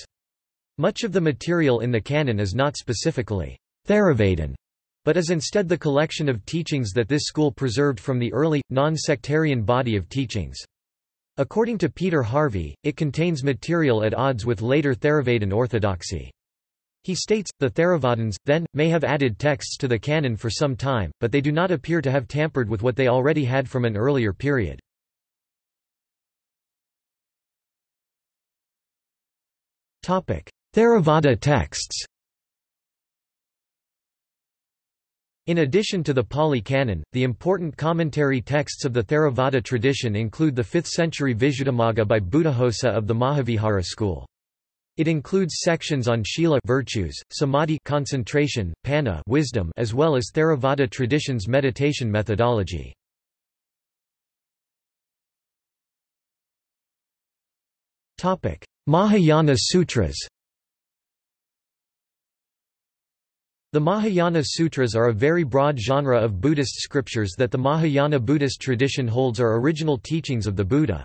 Much of the material in the canon is not specifically Theravadin, but is instead the collection of teachings that this school preserved from the early, non-sectarian body of teachings. According to Peter Harvey, it contains material at odds with later Theravadin orthodoxy. He states, the Theravadins, then, may have added texts to the canon for some time, but they do not appear to have tampered with what they already had from an earlier period. Theravada texts In addition to the Pali Canon, the important commentary texts of the Theravada tradition include the 5th-century Visuddhimagga by Buddhaghosa of the Mahavihara school. It includes sections on shila virtues, samadhi concentration, panna wisdom as well as Theravada tradition's meditation methodology. Topic: Mahayana Sutras. The Mahayana Sutras are a very broad genre of Buddhist scriptures that the Mahayana Buddhist tradition holds are original teachings of the Buddha.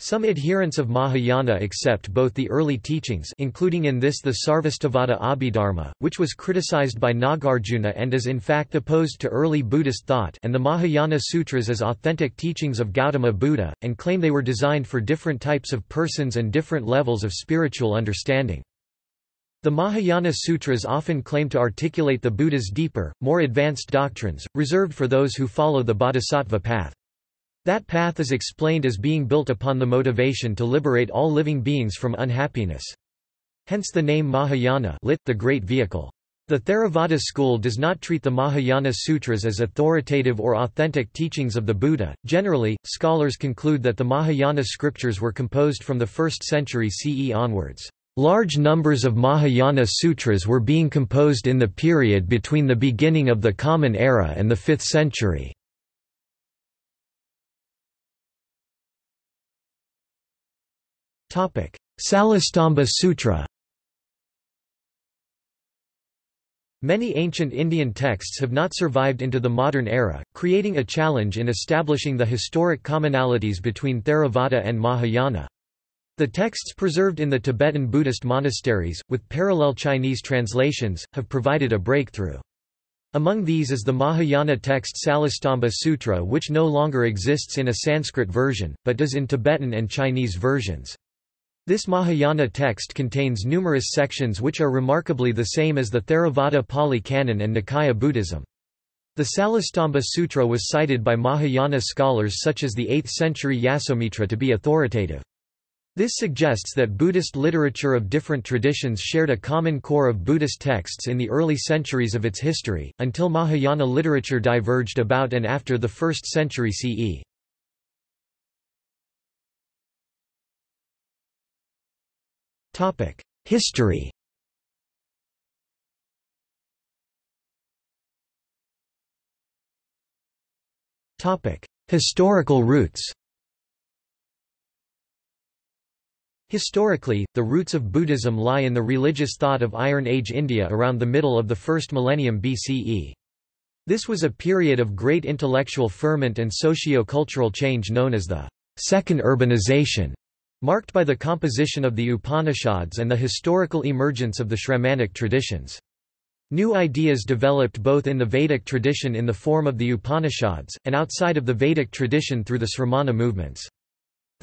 Some adherents of Mahayana accept both the early teachings including in this the Sarvastivada Abhidharma, which was criticized by Nagarjuna and is in fact opposed to early Buddhist thought and the Mahayana Sutras as authentic teachings of Gautama Buddha, and claim they were designed for different types of persons and different levels of spiritual understanding. The Mahayana Sutras often claim to articulate the Buddha's deeper, more advanced doctrines, reserved for those who follow the bodhisattva path. That path is explained as being built upon the motivation to liberate all living beings from unhappiness. Hence the name Mahayana lit, the great vehicle. The Theravada school does not treat the Mahayana Sutras as authoritative or authentic teachings of the Buddha. Generally, scholars conclude that the Mahayana scriptures were composed from the 1st century CE onwards. Large numbers of Mahayana sutras were being composed in the period between the beginning of the Common Era and the 5th century. Śālistamba Sutra Many ancient Indian texts have not survived into the modern era, creating a challenge in establishing the historic commonalities between Theravada and Mahayana. The texts preserved in the Tibetan Buddhist monasteries, with parallel Chinese translations, have provided a breakthrough. Among these is the Mahayana text Śālistamba Sutra which no longer exists in a Sanskrit version, but does in Tibetan and Chinese versions. This Mahayana text contains numerous sections which are remarkably the same as the Theravada Pali Canon and Nikaya Buddhism. The Śālistamba Sutra was cited by Mahayana scholars such as the 8th century Yasomitra to be authoritative. This suggests that Buddhist literature of different traditions shared a common core of Buddhist texts in the early centuries of its history, until Mahayana literature diverged about and after the 1st century CE. History. Historical roots. Historically, the roots of Buddhism lie in the religious thought of Iron Age India around the middle of the first millennium BCE. This was a period of great intellectual ferment and socio-cultural change known as the Second Urbanization marked by the composition of the Upanishads and the historical emergence of the Shramanic traditions. New ideas developed both in the Vedic tradition in the form of the Upanishads, and outside of the Vedic tradition through the Sramana movements.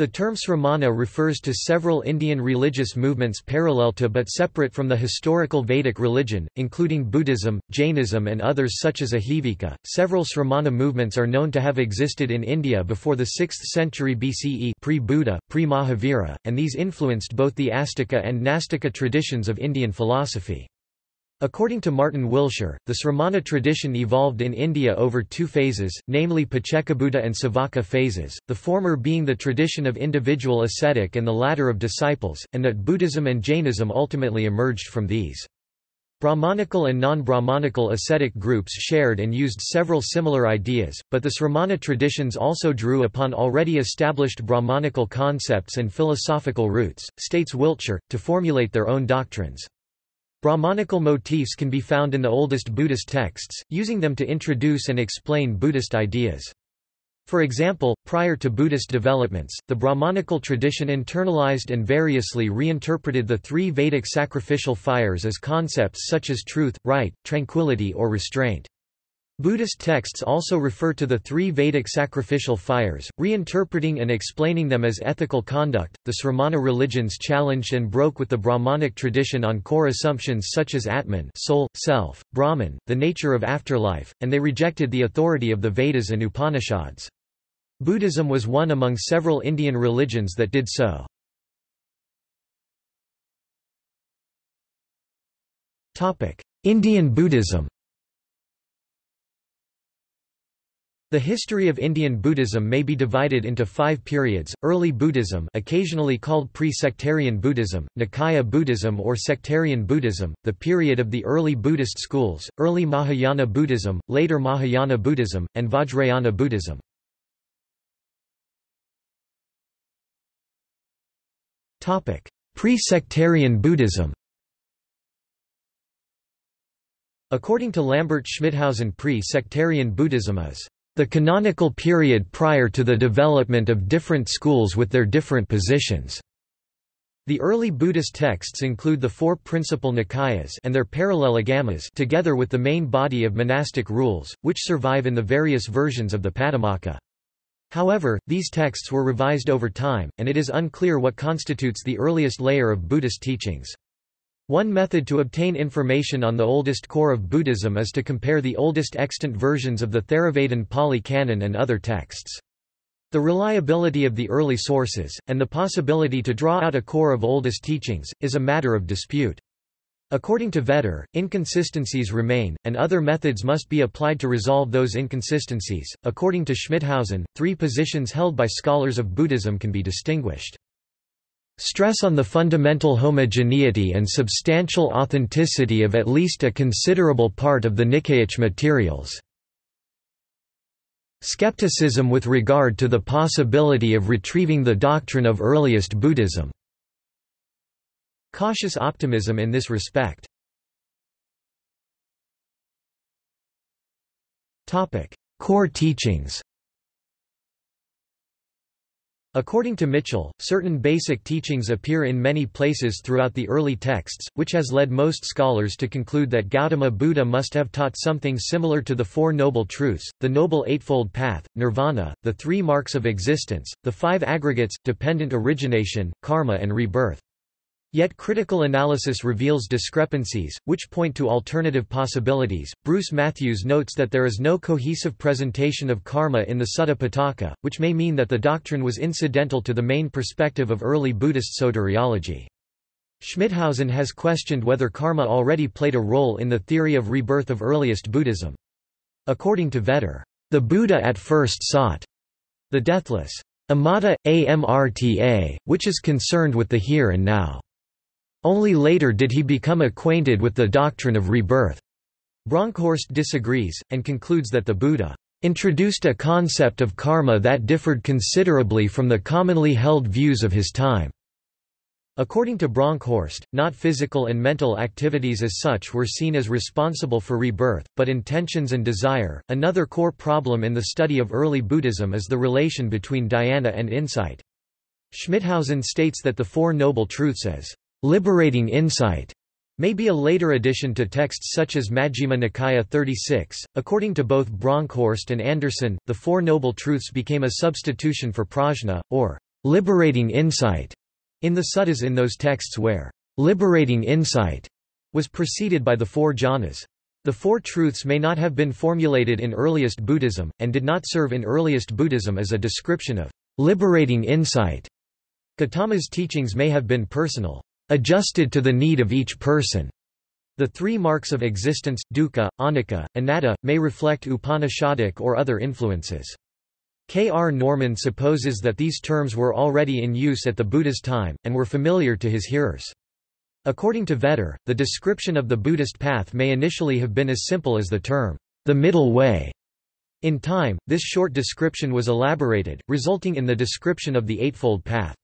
The term Sramana refers to several Indian religious movements parallel to but separate from the historical Vedic religion, including Buddhism, Jainism, and others such as Ajivika. Several Sramana movements are known to have existed in India before the 6th century BCE, pre-Buddha, pre-Mahavira, and these influenced both the Astika and Nastika traditions of Indian philosophy. According to Martin Wiltshire, the Sramana tradition evolved in India over two phases, namely Paccekabuddha and Savaka phases, the former being the tradition of individual ascetic and the latter of disciples, and that Buddhism and Jainism ultimately emerged from these. Brahmanical and non-Brahmanical ascetic groups shared and used several similar ideas, but the Sramana traditions also drew upon already established Brahmanical concepts and philosophical roots, states Wiltshire, to formulate their own doctrines. Brahmanical motifs can be found in the oldest Buddhist texts, using them to introduce and explain Buddhist ideas. For example, prior to Buddhist developments, the Brahmanical tradition internalized and variously reinterpreted the three Vedic sacrificial fires as concepts such as truth, right, tranquility or restraint. Buddhist texts also refer to the three Vedic sacrificial fires, reinterpreting and explaining them as ethical conduct. The Sramana religions challenged and broke with the Brahmanic tradition on core assumptions such as Atman, soul, self, Brahman, the nature of afterlife, and they rejected the authority of the Vedas and Upanishads. Buddhism was one among several Indian religions that did so. Indian Buddhism The history of Indian Buddhism may be divided into five periods, early Buddhism occasionally called pre-sectarian Buddhism, Nikaya Buddhism or sectarian Buddhism, the period of the early Buddhist schools, early Mahayana Buddhism, later Mahayana Buddhism, and Vajrayana Buddhism. Pre-sectarian Buddhism According to Lambert Schmithausen pre-sectarian Buddhism is the canonical period prior to the development of different schools with their different positions. The early Buddhist texts include the four principal Nikayas and their parallel Agamas together with the main body of monastic rules, which survive in the various versions of the Patimokkha. However, these texts were revised over time, and it is unclear what constitutes the earliest layer of Buddhist teachings. One method to obtain information on the oldest core of Buddhism is to compare the oldest extant versions of the Theravadan Pali Canon and other texts. The reliability of the early sources, and the possibility to draw out a core of oldest teachings, is a matter of dispute. According to Vetter, inconsistencies remain, and other methods must be applied to resolve those inconsistencies. According to Schmithausen, three positions held by scholars of Buddhism can be distinguished. Stress on the fundamental homogeneity and substantial authenticity of at least a considerable part of the Nikayic materials. Skepticism with regard to the possibility of retrieving the doctrine of earliest Buddhism. Cautious optimism in this respect. Topic: Core teachings According to Mitchell, certain basic teachings appear in many places throughout the early texts, which has led most scholars to conclude that Gautama Buddha must have taught something similar to the Four Noble Truths, the Noble Eightfold Path, Nirvana, the Three Marks of Existence, the Five Aggregates, Dependent Origination, Karma and Rebirth. Yet critical analysis reveals discrepancies, which point to alternative possibilities. Bruce Matthews notes that there is no cohesive presentation of karma in the Sutta Pitaka, which may mean that the doctrine was incidental to the main perspective of early Buddhist soteriology. Schmithausen has questioned whether karma already played a role in the theory of rebirth of earliest Buddhism. According to Vetter, the Buddha at first sought the deathless amata, amrta, which is concerned with the here and now. Only later did he become acquainted with the doctrine of rebirth. Bronkhorst disagrees, and concludes that the Buddha introduced a concept of karma that differed considerably from the commonly held views of his time. According to Bronkhorst, not physical and mental activities as such were seen as responsible for rebirth, but intentions and desire. Another core problem in the study of early Buddhism is the relation between dhyana and insight. Schmithausen states that the Four Noble Truths as liberating insight may be a later addition to texts such as Majjhima Nikaya 36. According to both Bronkhorst and Anderson, the Four Noble Truths became a substitution for prajna, or liberating insight, in the suttas in those texts where liberating insight was preceded by the four jhanas. The Four Truths may not have been formulated in earliest Buddhism, and did not serve in earliest Buddhism as a description of liberating insight. Gautama's teachings may have been personal adjusted to the need of each person. The three marks of existence, dukkha, anicca, and anatta, may reflect Upanishadic or other influences. K. R. Norman supposes that these terms were already in use at the Buddha's time, and were familiar to his hearers. According to Vetter, the description of the Buddhist path may initially have been as simple as the term, the middle way. In time, this short description was elaborated, resulting in the description of the Eightfold Path.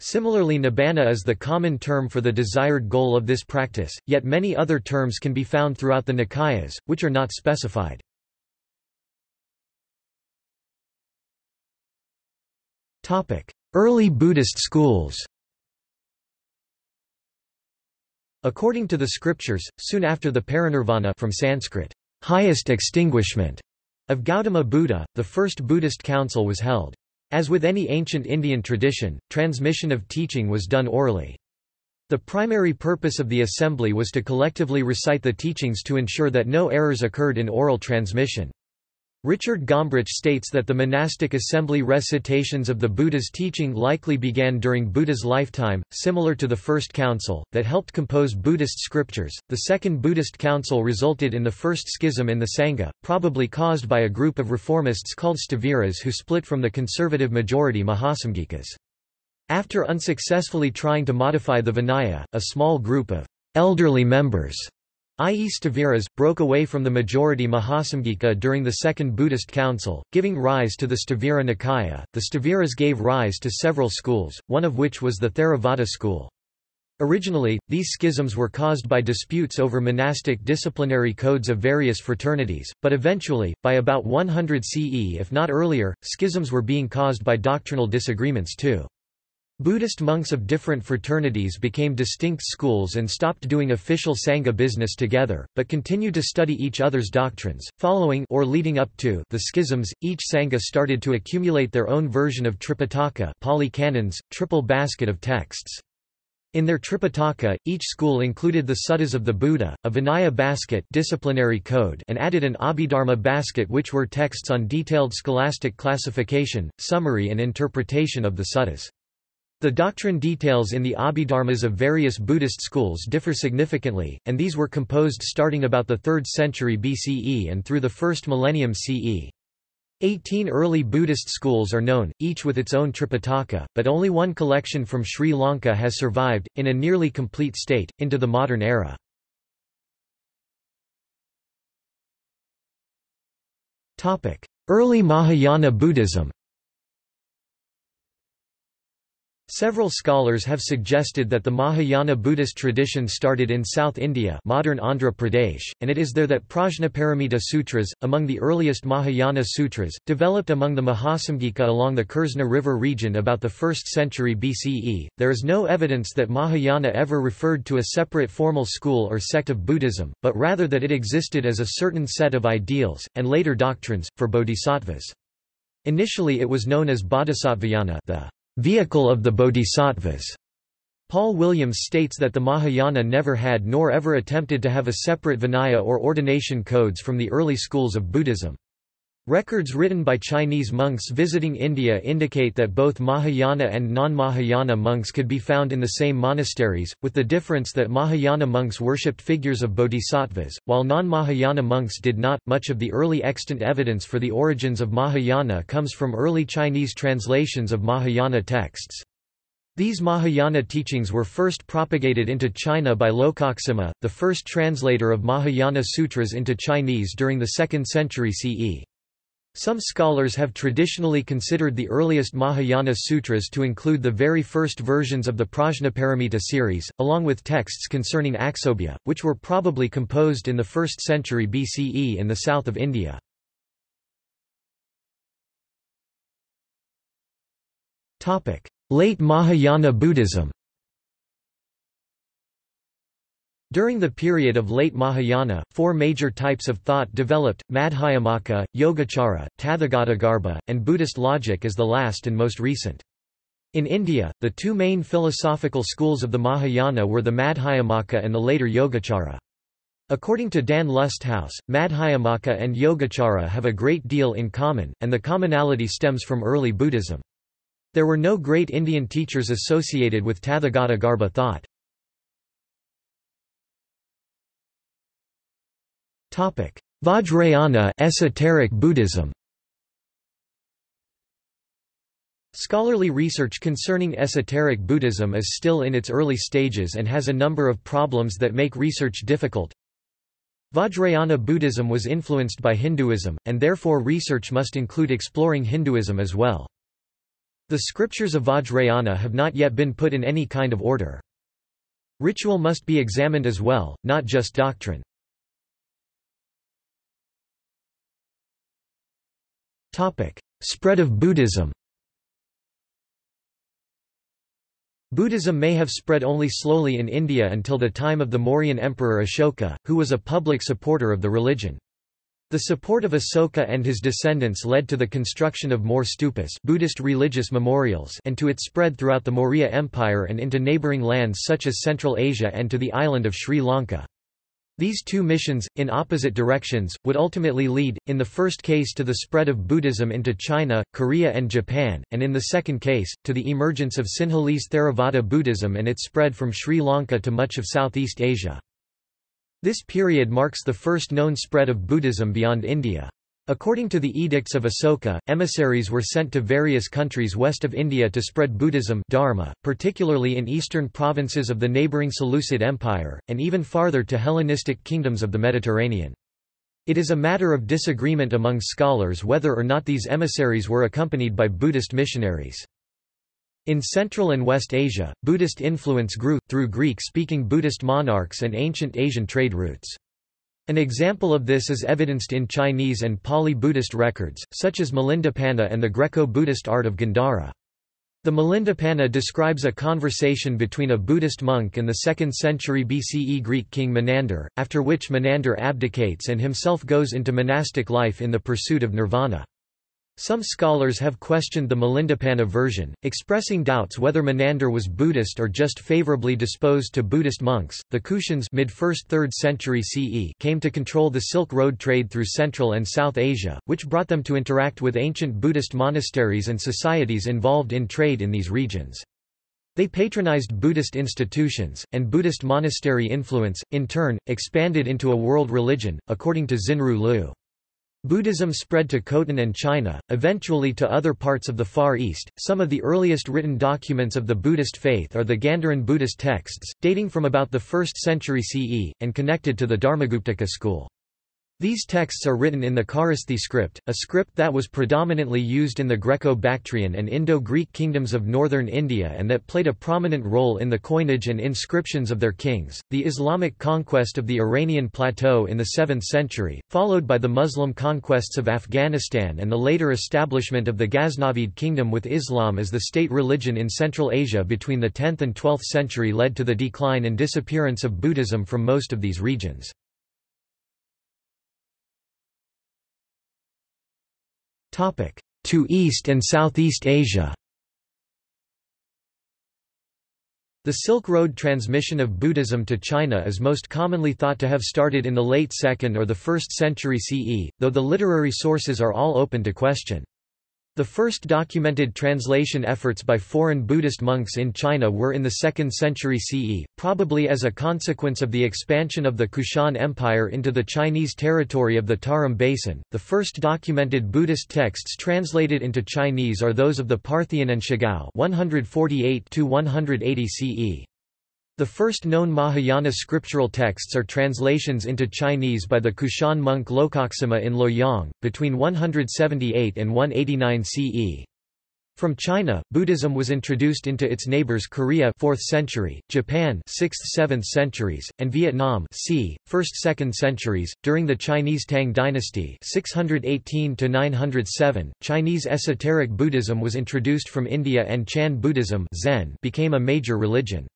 Similarly nibbana is the common term for the desired goal of this practice, yet many other terms can be found throughout the Nikayas, which are not specified. Early Buddhist schools According to the scriptures, soon after the parinirvana from Sanskrit, highest extinguishment of Gautama Buddha, the first Buddhist council was held. As with any ancient Indian tradition, transmission of teaching was done orally. The primary purpose of the assembly was to collectively recite the teachings to ensure that no errors occurred in oral transmission. Richard Gombrich states that the monastic assembly recitations of the Buddha's teaching likely began during Buddha's lifetime, similar to the First Council, that helped compose Buddhist scriptures. The Second Buddhist Council resulted in the first schism in the Sangha, probably caused by a group of reformists called Sthaviras who split from the conservative majority Mahasamgikas. After unsuccessfully trying to modify the Vinaya, a small group of elderly members i.e. Sthaviras, broke away from the majority Mahasamgika during the Second Buddhist Council, giving rise to the Sthavira Nikaya. The Sthaviras gave rise to several schools, one of which was the Theravada school. Originally, these schisms were caused by disputes over monastic disciplinary codes of various fraternities, but eventually, by about 100 CE if not earlier, schisms were being caused by doctrinal disagreements too. Buddhist monks of different fraternities became distinct schools and stopped doing official Sangha business together, but continued to study each other's doctrines. Following or leading up to the schisms, each Sangha started to accumulate their own version of Tripitaka Pali canons, triple basket of texts. In their Tripitaka, each school included the suttas of the Buddha, a Vinaya basket disciplinary code and added an Abhidharma basket which were texts on detailed scholastic classification, summary and interpretation of the suttas. The doctrine details in the Abhidharmas of various Buddhist schools differ significantly, and these were composed starting about the 3rd century BCE and through the 1st millennium CE. Eighteen early Buddhist schools are known, each with its own Tripitaka, but only one collection from Sri Lanka has survived, in a nearly complete state, into the modern era. Early Mahayana Buddhism Several scholars have suggested that the Mahayana Buddhist tradition started in South India modern Andhra Pradesh, and it is there that Prajnaparamita Sutras, among the earliest Mahayana sutras, developed among the Mahasamgika along the Kursna River region about the 1st century BCE. There is no evidence that Mahayana ever referred to a separate formal school or sect of Buddhism, but rather that it existed as a certain set of ideals, and later doctrines, for bodhisattvas. Initially it was known as Bodhisattvayana the vehicle of the bodhisattvas. Paul Williams states that the Mahayana never had nor ever attempted to have a separate Vinaya or ordination codes from the early schools of Buddhism. Records written by Chinese monks visiting India indicate that both Mahayana and non-Mahayana monks could be found in the same monasteries, with the difference that Mahayana monks worshipped figures of bodhisattvas, while non-Mahayana monks did not. Much of the early extant evidence for the origins of Mahayana comes from early Chinese translations of Mahayana texts. These Mahayana teachings were first propagated into China by Lokaksema, the first translator of Mahayana sutras into Chinese during the 2nd century CE. Some scholars have traditionally considered the earliest Mahayana sutras to include the very first versions of the Prajnaparamita series, along with texts concerning Aksobhya, which were probably composed in the 1st century BCE in the south of India. Late Mahayana Buddhism During the period of late Mahayana, four major types of thought developed, Madhyamaka, Yogacara, Tathagatagarbha, and Buddhist logic as the last and most recent. In India, the two main philosophical schools of the Mahayana were the Madhyamaka and the later Yogacara. According to Dan Lusthaus, Madhyamaka and Yogacara have a great deal in common, and the commonality stems from early Buddhism. There were no great Indian teachers associated with Tathagatagarbha thought. Vajrayana esoteric Buddhism Scholarly research concerning esoteric Buddhism is still in its early stages and has a number of problems that make research difficult. Vajrayana Buddhism was influenced by Hinduism, and therefore research must include exploring Hinduism as well. The scriptures of Vajrayana have not yet been put in any kind of order. Ritual must be examined as well, not just doctrine. Topic: Spread of Buddhism. Buddhism may have spread only slowly in India until the time of the Mauryan emperor Ashoka, who was a public supporter of the religion. The support of Asoka and his descendants led to the construction of more stupas Buddhist religious memorials and to its spread throughout the Maurya Empire and into neighbouring lands such as Central Asia and to the island of Sri Lanka. These two missions, in opposite directions, would ultimately lead, in the first case to the spread of Buddhism into China, Korea and Japan, and in the second case, to the emergence of Sinhalese Theravada Buddhism and its spread from Sri Lanka to much of Southeast Asia. This period marks the first known spread of Buddhism beyond India. According to the edicts of Asoka, emissaries were sent to various countries west of India to spread Buddhism dharma, particularly in eastern provinces of the neighbouring Seleucid Empire, and even farther to Hellenistic kingdoms of the Mediterranean. It is a matter of disagreement among scholars whether or not these emissaries were accompanied by Buddhist missionaries. In Central and West Asia, Buddhist influence grew, through Greek-speaking Buddhist monarchs and ancient Asian trade routes. An example of this is evidenced in Chinese and Pali Buddhist records, such as Milindapanha and the Greco-Buddhist art of Gandhara. The Milindapanha describes a conversation between a Buddhist monk and the 2nd century BCE Greek king Menander, after which Menander abdicates and himself goes into monastic life in the pursuit of nirvana. Some scholars have questioned the Milindapanha version, expressing doubts whether Menander was Buddhist or just favorably disposed to Buddhist monks. The Kushans mid 1st 3rd century CE came to control the Silk Road trade through Central and South Asia, which brought them to interact with ancient Buddhist monasteries and societies involved in trade in these regions. They patronized Buddhist institutions, and Buddhist monastery influence, in turn, expanded into a world religion, according to Xinru Liu. Buddhism spread to Khotan and China, eventually to other parts of the Far East. Some of the earliest written documents of the Buddhist faith are the Gandharan Buddhist texts, dating from about the 1st century CE, and connected to the Dharmaguptaka school. These texts are written in the Kharosthi script, a script that was predominantly used in the Greco-Bactrian and Indo-Greek kingdoms of northern India and that played a prominent role in the coinage and inscriptions of their kings. The Islamic conquest of the Iranian plateau in the 7th century, followed by the Muslim conquests of Afghanistan and the later establishment of the Ghaznavid kingdom with Islam as the state religion in Central Asia between the 10th and 12th century led to the decline and disappearance of Buddhism from most of these regions. To East and Southeast Asia The Silk Road transmission of Buddhism to China is most commonly thought to have started in the late 2nd or the 1st century CE, though the literary sources are all open to question. The first documented translation efforts by foreign Buddhist monks in China were in the 2nd century CE, probably as a consequence of the expansion of the Kushan Empire into the Chinese territory of the Tarim Basin. The first documented Buddhist texts translated into Chinese are those of the Parthian An Shigao 148 180 CE. The first known Mahayana scriptural texts are translations into Chinese by the Kushan monk Lokaksema in Luoyang, between 178 and 189 CE. From China, Buddhism was introduced into its neighbors Korea 4th century, Japan 6th-7th centuries, and Vietnam c. 1st-2nd centuries. During the Chinese Tang dynasty 618 907, Chinese esoteric Buddhism was introduced from India and Chan Buddhism Zen became a major religion.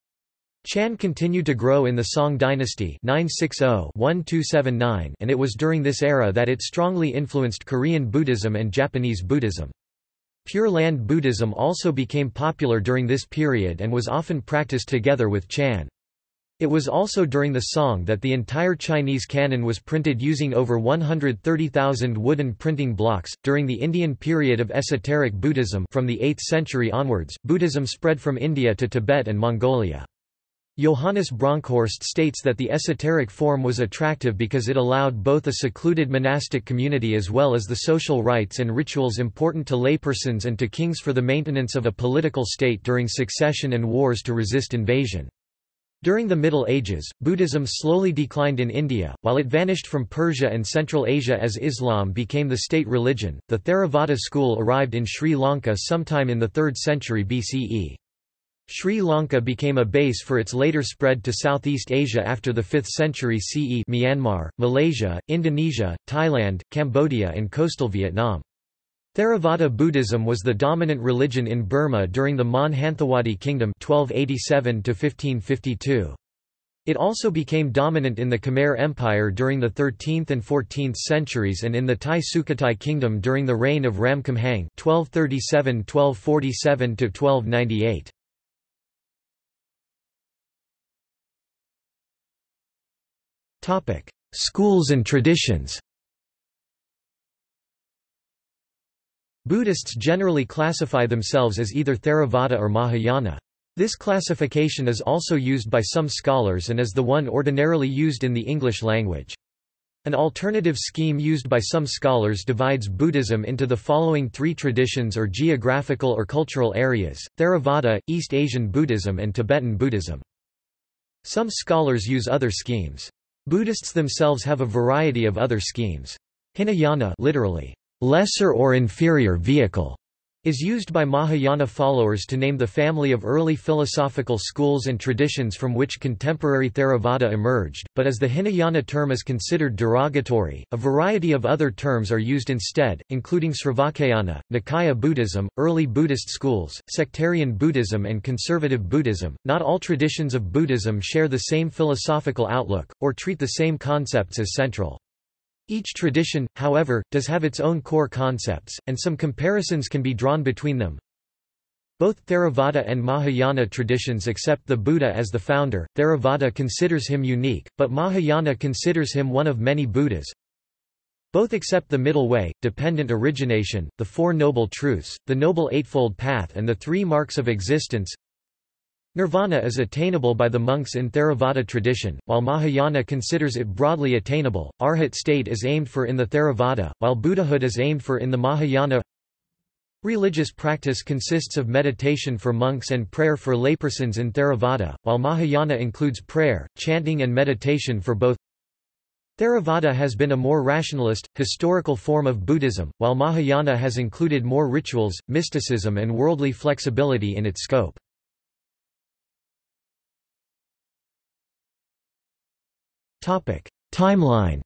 Chan continued to grow in the Song dynasty 960-1279 and it was during this era that it strongly influenced Korean Buddhism and Japanese Buddhism. Pure Land Buddhism also became popular during this period and was often practiced together with Chan. It was also during the Song that the entire Chinese canon was printed using over 130,000 wooden printing blocks. During the Indian period of esoteric Buddhism from the 8th century onwards, Buddhism spread from India to Tibet and Mongolia. Johannes Bronkhorst states that the esoteric form was attractive because it allowed both a secluded monastic community as well as the social rites and rituals important to laypersons and to kings for the maintenance of a political state during succession and wars to resist invasion. During the Middle Ages, Buddhism slowly declined in India, while it vanished from Persia and Central Asia as Islam became the state religion. The Theravada school arrived in Sri Lanka sometime in the 3rd century BCE. Sri Lanka became a base for its later spread to Southeast Asia after the 5th century CE Myanmar, Malaysia, Indonesia, Thailand, Cambodia and coastal Vietnam. Theravada Buddhism was the dominant religion in Burma during the Mon Hanthawaddy Kingdom 1287 -1552. It also became dominant in the Khmer Empire during the 13th and 14th centuries and in the Thai Sukhothai Kingdom during the reign of Ramkhamhaeng 1237–1247 1298. Schools and traditions Buddhists generally classify themselves as either Theravada or Mahayana. This classification is also used by some scholars and is the one ordinarily used in the English language. An alternative scheme used by some scholars divides Buddhism into the following three traditions or geographical or cultural areas, Theravada, East Asian Buddhism and Tibetan Buddhism. Some scholars use other schemes. Buddhists themselves have a variety of other schemes. Hinayana literally, lesser or inferior vehicle, is used by Mahayana followers to name the family of early philosophical schools and traditions from which contemporary Theravada emerged, but as the Hinayana term is considered derogatory, a variety of other terms are used instead, including Sravakayana, Nikaya Buddhism, early Buddhist schools, sectarian Buddhism and conservative Buddhism. Not all traditions of Buddhism share the same philosophical outlook, or treat the same concepts as central. Each tradition, however, does have its own core concepts, and some comparisons can be drawn between them. Both Theravada and Mahayana traditions accept the Buddha as the founder, Theravada considers him unique, but Mahayana considers him one of many Buddhas. Both accept the middle way, dependent origination, the Four Noble Truths, the Noble Eightfold Path and the Three Marks of Existence. Nirvana is attainable by the monks in Theravada tradition, while Mahayana considers it broadly attainable. Arhat state is aimed for in the Theravada, while Buddhahood is aimed for in the Mahayana. Religious practice consists of meditation for monks and prayer for laypersons in Theravada, while Mahayana includes prayer, chanting and meditation for both. Theravada has been a more rationalist, historical form of Buddhism, while Mahayana has included more rituals, mysticism and worldly flexibility in its scope. Timeline.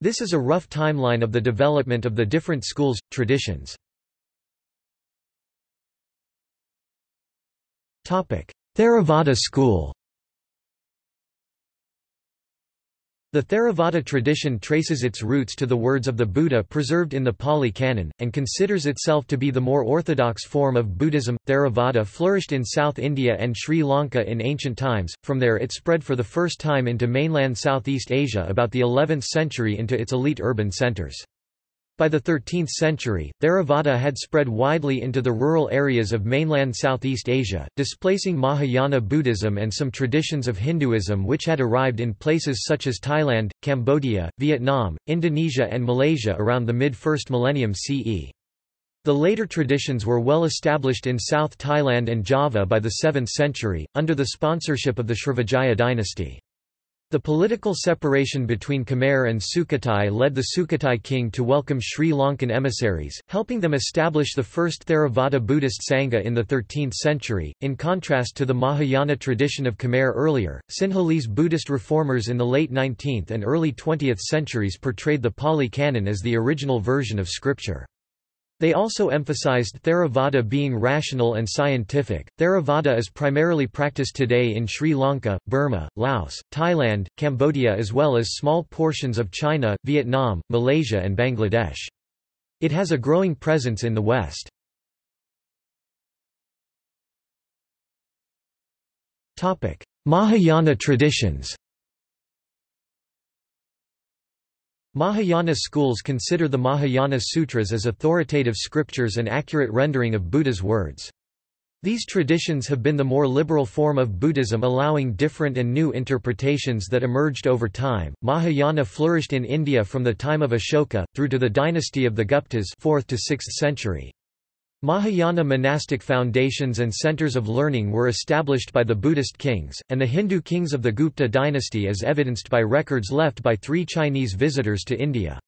This is a rough timeline of the development of the different schools, traditions. Theravada school The Theravada tradition traces its roots to the words of the Buddha preserved in the Pali Canon, and considers itself to be the more orthodox form of Buddhism. Theravada flourished in South India and Sri Lanka in ancient times, from there it spread for the first time into mainland Southeast Asia about the 11th century into its elite urban centers. By the 13th century, Theravada had spread widely into the rural areas of mainland Southeast Asia, displacing Mahayana Buddhism and some traditions of Hinduism which had arrived in places such as Thailand, Cambodia, Vietnam, Indonesia and Malaysia around the mid-first millennium CE. The later traditions were well established in South Thailand and Java by the 7th century, under the sponsorship of the Srivijaya dynasty. The political separation between Khmer and Sukhothai led the Sukhothai king to welcome Sri Lankan emissaries, helping them establish the first Theravada Buddhist Sangha in the 13th century. In contrast to the Mahayana tradition of Khmer earlier, Sinhalese Buddhist reformers in the late 19th and early 20th centuries portrayed the Pali Canon as the original version of scripture. They also emphasized Theravada being rational and scientific. Theravada is primarily practiced today in Sri Lanka, Burma, Laos, Thailand, Cambodia, as well as small portions of China, Vietnam, Malaysia, and Bangladesh. It has a growing presence in the West. Mahayana traditions Mahayana schools consider the Mahayana Sutras as authoritative scriptures and accurate rendering of Buddha's words. These traditions have been the more liberal form of Buddhism allowing different and new interpretations that emerged over time. Mahayana flourished in India from the time of Ashoka, through to the dynasty of the Guptas 4th to 6th century. Mahayana monastic foundations and centers of learning were established by the Buddhist kings, and the Hindu kings of the Gupta dynasty as evidenced by records left by three Chinese visitors to India.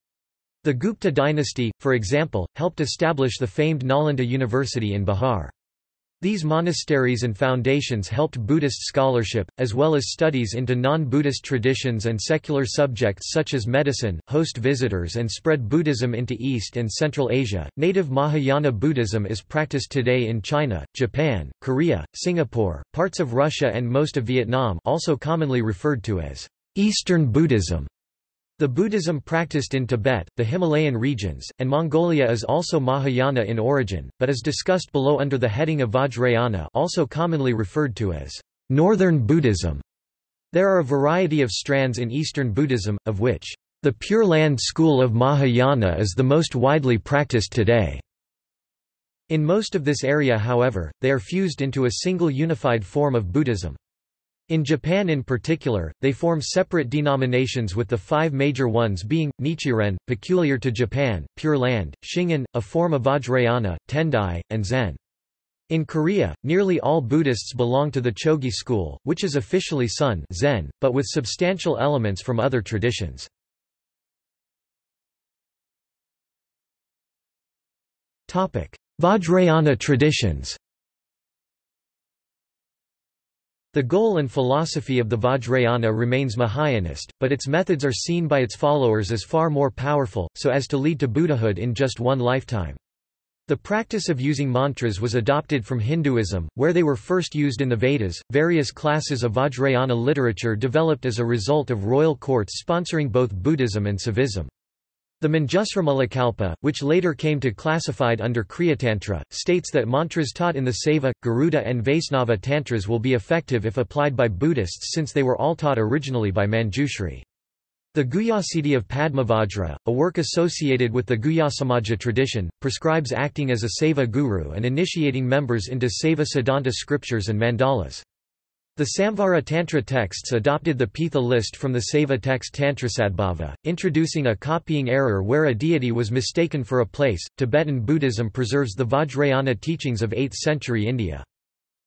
The Gupta dynasty, for example, helped establish the famed Nalanda University in Bihar. These monasteries and foundations helped Buddhist scholarship, as well as studies into non-Buddhist traditions and secular subjects such as medicine, host visitors and spread Buddhism into East and Central Asia. Native Mahayana Buddhism is practiced today in China, Japan, Korea, Singapore, parts of Russia and most of Vietnam also commonly referred to as Eastern Buddhism. The Buddhism practiced in Tibet, the Himalayan regions, and Mongolia is also Mahayana in origin, but is discussed below under the heading of Vajrayana also commonly referred to as Northern Buddhism. There are a variety of strands in Eastern Buddhism, of which the Pure Land school of Mahayana is the most widely practiced today. In most of this area however, they are fused into a single unified form of Buddhism. In Japan in particular, they form separate denominations with the five major ones being, Nichiren, peculiar to Japan, Pure Land, Shingon, a form of Vajrayana, Tendai, and Zen. In Korea, nearly all Buddhists belong to the Chogi school, which is officially Seon Zen, but with substantial elements from other traditions. Vajrayana traditions The goal and philosophy of the Vajrayana remains Mahayanist, but its methods are seen by its followers as far more powerful, so as to lead to Buddhahood in just one lifetime. The practice of using mantras was adopted from Hinduism, where they were first used in the Vedas. Various classes of Vajrayana literature developed as a result of royal courts sponsoring both Buddhism and Saivism. The Manjusrimulakalpa, which later came to classified under Kriyatantra, states that mantras taught in the Saiva, Garuda and Vaisnava tantras will be effective if applied by Buddhists since they were all taught originally by Manjushri. The Guhyasiddhi of Padmavajra, a work associated with the Guhyasamaja tradition, prescribes acting as a Saiva guru and initiating members into Saiva Siddhanta scriptures and mandalas. The Samvara Tantra texts adopted the Pitha list from the Saiva text Tantrasadbhava, introducing a copying error where a deity was mistaken for a place. Tibetan Buddhism preserves the Vajrayana teachings of 8th century India.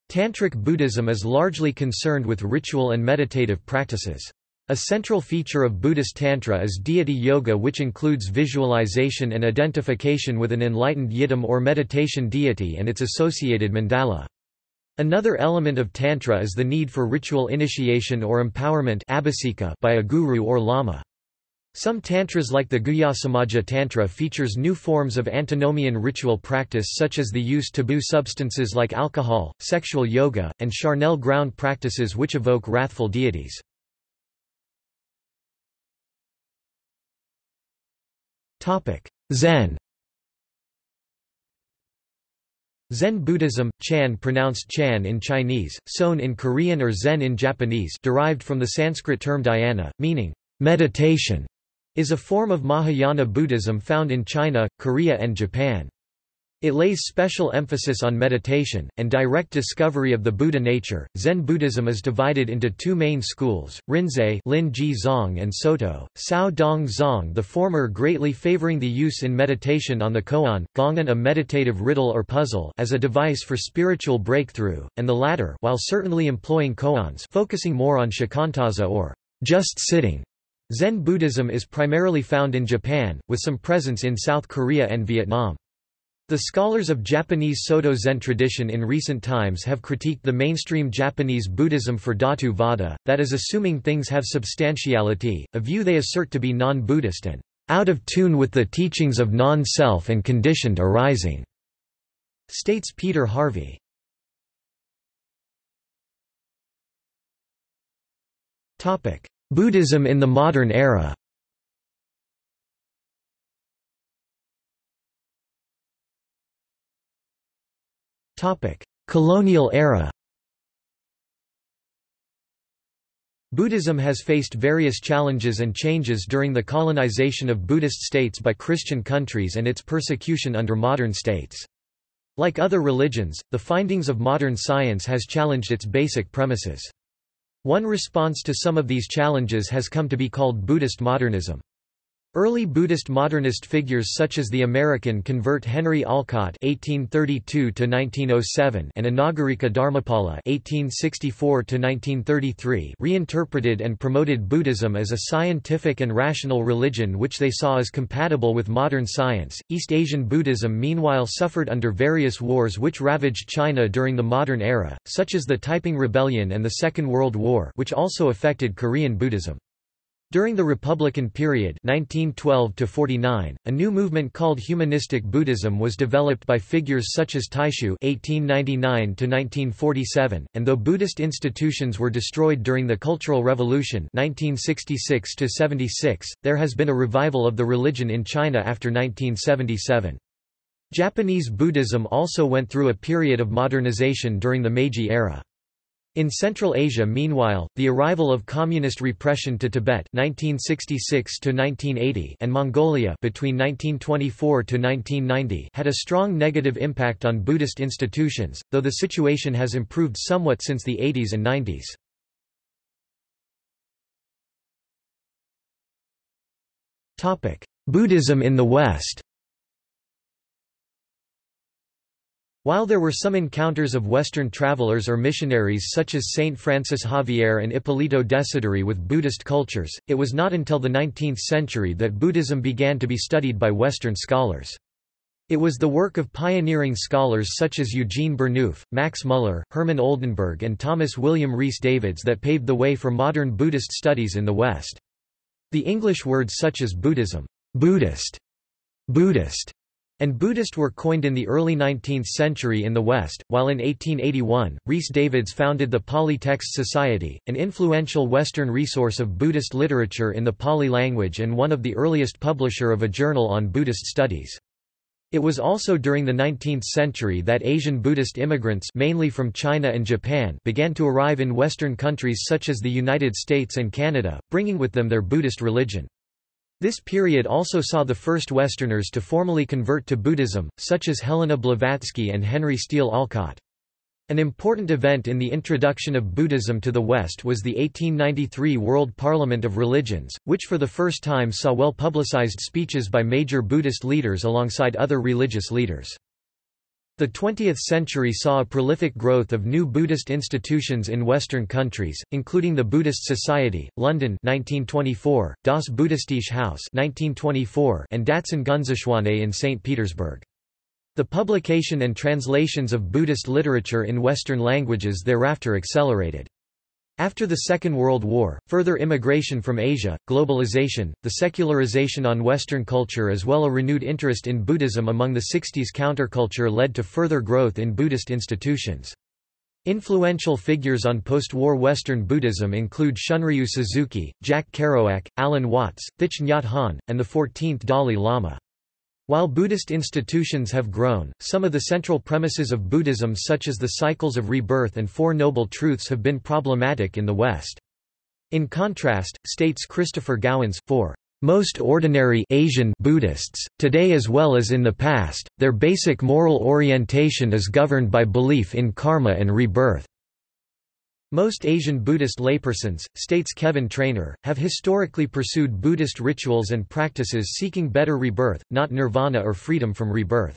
Tantric Buddhism is largely concerned with ritual and meditative practices. A central feature of Buddhist Tantra is deity yoga which includes visualization and identification with an enlightened yidam or meditation deity and its associated mandala. Another element of Tantra is the need for ritual initiation or empowerment by a guru or lama. Some tantras like the Guhyasamaja Tantra features new forms of antinomian ritual practice such as the use taboo substances like alcohol, sexual yoga, and charnel ground practices which evoke wrathful deities. Zen Zen Buddhism, Chan pronounced Chan in Chinese, Son in Korean or Zen in Japanese derived from the Sanskrit term dhyana, meaning meditation, is a form of Mahayana Buddhism found in China, Korea and Japan. It lays special emphasis on meditation, and direct discovery of the Buddha nature. Zen Buddhism is divided into two main schools, Rinzai Lin Ji Zong and Soto, Caodong Zong the former greatly favoring the use in meditation on the koan, gongan a meditative riddle or puzzle as a device for spiritual breakthrough, and the latter while certainly employing koans focusing more on shikantaza or just sitting. Zen Buddhism is primarily found in Japan, with some presence in South Korea and Vietnam. The scholars of Japanese Soto Zen tradition in recent times have critiqued the mainstream Japanese Buddhism for Dhatu Vada, that is assuming things have substantiality, a view they assert to be non-Buddhist and out of tune with the teachings of non-self and conditioned arising, states Peter Harvey. Buddhism in the modern era Colonial era Buddhism has faced various challenges and changes during the colonization of Buddhist states by Christian countries and its persecution under modern states. Like other religions, the findings of modern science has challenged its basic premises. One response to some of these challenges has come to be called Buddhist modernism. Early Buddhist modernist figures such as the American convert Henry Olcott (1832–1907) and Anagarika Dharmapala (1864–1933) reinterpreted and promoted Buddhism as a scientific and rational religion, which they saw as compatible with modern science. East Asian Buddhism, meanwhile, suffered under various wars which ravaged China during the modern era, such as the Taiping Rebellion and the Second World War, which also affected Korean Buddhism. During the Republican period 1912 a new movement called Humanistic Buddhism was developed by figures such as Taixu (1899–1947), and though Buddhist institutions were destroyed during the Cultural Revolution (1966–76), there has been a revival of the religion in China after 1977. Japanese Buddhism also went through a period of modernization during the Meiji era. In Central Asia meanwhile, the arrival of communist repression to Tibet 1966 and Mongolia between 1924–1990 had a strong negative impact on Buddhist institutions, though the situation has improved somewhat since the 80s and 90s. Buddhism in the West While there were some encounters of Western travelers or missionaries such as Saint Francis Xavier and Ippolito Desideri with Buddhist cultures, it was not until the 19th century that Buddhism began to be studied by Western scholars. It was the work of pioneering scholars such as Eugene Burnouf, Max Muller, Hermann Oldenberg and Thomas William Rhys Davids that paved the way for modern Buddhist studies in the West. The English words such as Buddhism, Buddhist, Buddhist, and Buddhist were coined in the early 19th century in the West, while in 1881, Rhys Davids founded the Pali Text Society, an influential Western resource of Buddhist literature in the Pali language and one of the earliest publisher of a journal on Buddhist studies. It was also during the 19th century that Asian Buddhist immigrants mainly from China and Japan began to arrive in Western countries such as the United States and Canada, bringing with them their Buddhist religion. This period also saw the first Westerners to formally convert to Buddhism, such as Helena Blavatsky and Henry Steele Olcott. An important event in the introduction of Buddhism to the West was the 1893 World Parliament of Religions, which for the first time saw well-publicized speeches by major Buddhist leaders alongside other religious leaders. The 20th century saw a prolific growth of new Buddhist institutions in Western countries, including the Buddhist Society, London 1924, Das Buddhistische Haus 1924, and Datsan Gunzechoinei in St. Petersburg. The publication and translations of Buddhist literature in Western languages thereafter accelerated. After the Second World War, further immigration from Asia, globalization, the secularization on Western culture as well as a renewed interest in Buddhism among the 60s counterculture led to further growth in Buddhist institutions. Influential figures on post-war Western Buddhism include Shunryu Suzuki, Jack Kerouac, Alan Watts, Thich Nhat Hanh, and the 14th Dalai Lama. While Buddhist institutions have grown, some of the central premises of Buddhism such as the cycles of rebirth and Four Noble Truths have been problematic in the West. In contrast, states Christopher Gowans, for most ordinary Asian Buddhists, today as well as in the past, their basic moral orientation is governed by belief in karma and rebirth. Most Asian Buddhist laypersons, states Kevin Trainor, have historically pursued Buddhist rituals and practices seeking better rebirth, not nirvana or freedom from rebirth.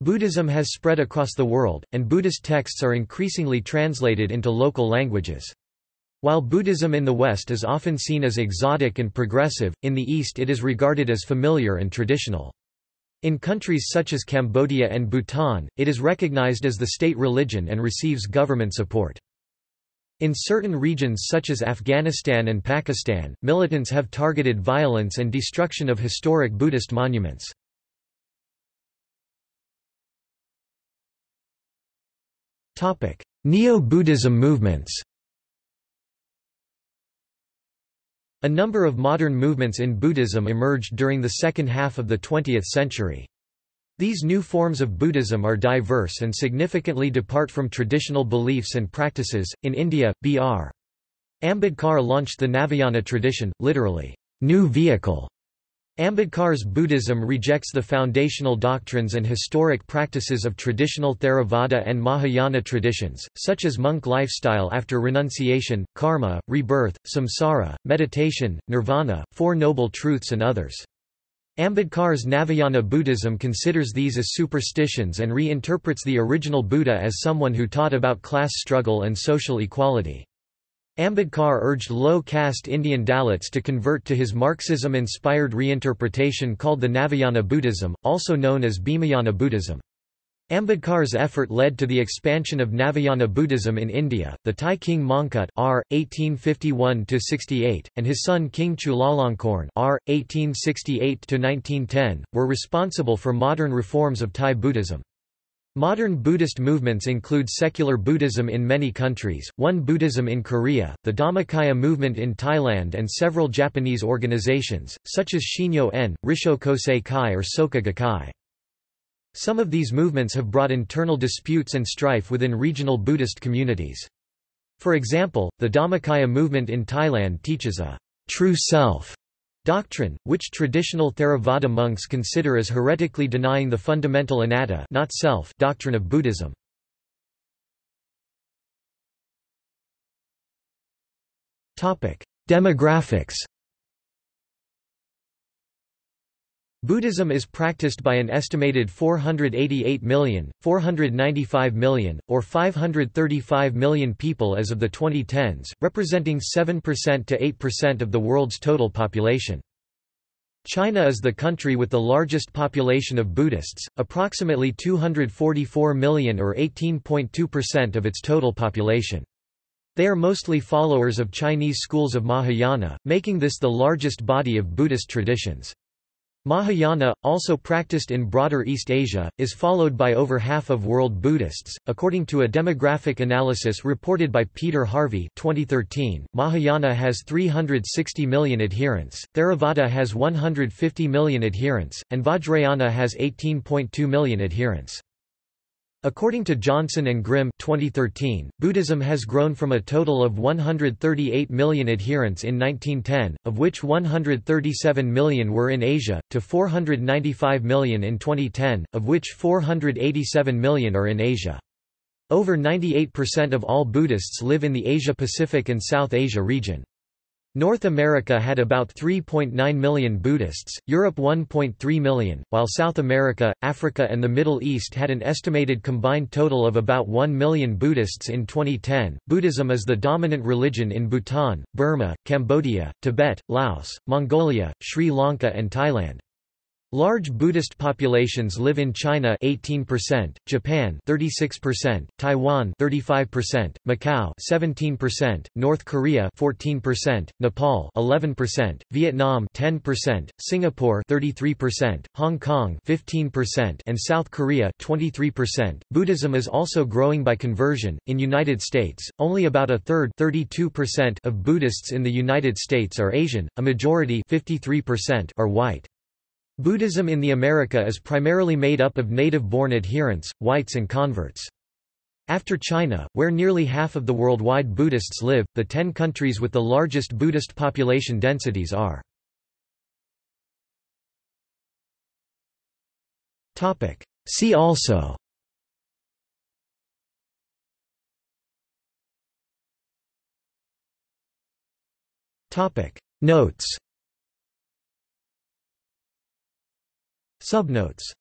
Buddhism has spread across the world, and Buddhist texts are increasingly translated into local languages. While Buddhism in the West is often seen as exotic and progressive, in the East it is regarded as familiar and traditional. In countries such as Cambodia and Bhutan, it is recognized as the state religion and receives government support. In certain regions such as Afghanistan and Pakistan, militants have targeted violence and destruction of historic Buddhist monuments. Neo-Buddhism movements A number of modern movements in Buddhism emerged during the second half of the 20th century. These new forms of Buddhism are diverse and significantly depart from traditional beliefs and practices. In India, B.R. Ambedkar launched the Navayana tradition, literally, new vehicle. Ambedkar's Buddhism rejects the foundational doctrines and historic practices of traditional Theravada and Mahayana traditions, such as monk lifestyle after renunciation, karma, rebirth, samsara, meditation, nirvana, Four Noble Truths and others. Ambedkar's Navayana Buddhism considers these as superstitions and reinterprets the original Buddha as someone who taught about class struggle and social equality. Ambedkar urged low-caste Indian Dalits to convert to his Marxism-inspired reinterpretation called the Navayana Buddhism, also known as Bhimayana Buddhism. Ambedkar's effort led to the expansion of Navayana Buddhism in India. The Thai king Mongkut R. 1851–68, and his son King Chulalongkorn R. 1868–1910, were responsible for modern reforms of Thai Buddhism. Modern Buddhist movements include secular Buddhism in many countries, Won Buddhism in Korea, the Dhammakaya movement in Thailand and several Japanese organizations, such as Shinyo-en, Risho Kosei Kai or Soka Gakkai. Some of these movements have brought internal disputes and strife within regional Buddhist communities. For example, the Dhammakaya movement in Thailand teaches a true self doctrine, which traditional Theravada monks consider as heretically denying the fundamental anatta not self doctrine of Buddhism. Demographics Buddhism is practiced by an estimated 488 million, 495 million, or 535 million people as of the 2010s, representing 7% to 8% of the world's total population. China is the country with the largest population of Buddhists, approximately 244 million or 18.2% of its total population. They are mostly followers of Chinese schools of Mahayana, making this the largest body of Buddhist traditions. Mahayana, also practiced in broader East Asia, is followed by over half of world Buddhists. According to a demographic analysis reported by Peter Harvey 2013, Mahayana has 360 million adherents, Theravada has 150 million adherents, and Vajrayana has 18.2 million adherents. According to Johnson and Grimm 2013, Buddhism has grown from a total of 138 million adherents in 1910, of which 137 million were in Asia, to 495 million in 2010, of which 487 million are in Asia. Over 98% of all Buddhists live in the Asia-Pacific and South Asia region. North America had about 3.9 million Buddhists, Europe 1.3 million, while South America, Africa and the Middle East had an estimated combined total of about 1 million Buddhists in 2010. Buddhism is the dominant religion in Bhutan, Burma, Cambodia, Tibet, Laos, Mongolia, Sri Lanka and Thailand. Large Buddhist populations live in China 18%, Japan 36%, Taiwan 35%, Macau 17%, North Korea 14%, Nepal 11%, Vietnam 10%, Singapore 33%, Hong Kong 15% and South Korea 23%. Buddhism is also growing by conversion. In United States, only about a third 32% of Buddhists in the United States are Asian, a majority 53% are white. Buddhism in the America is primarily made up of native-born adherents, whites and converts. After China, where nearly half of the worldwide Buddhists live, the ten countries with the largest Buddhist population densities are. See also Notes Subnotes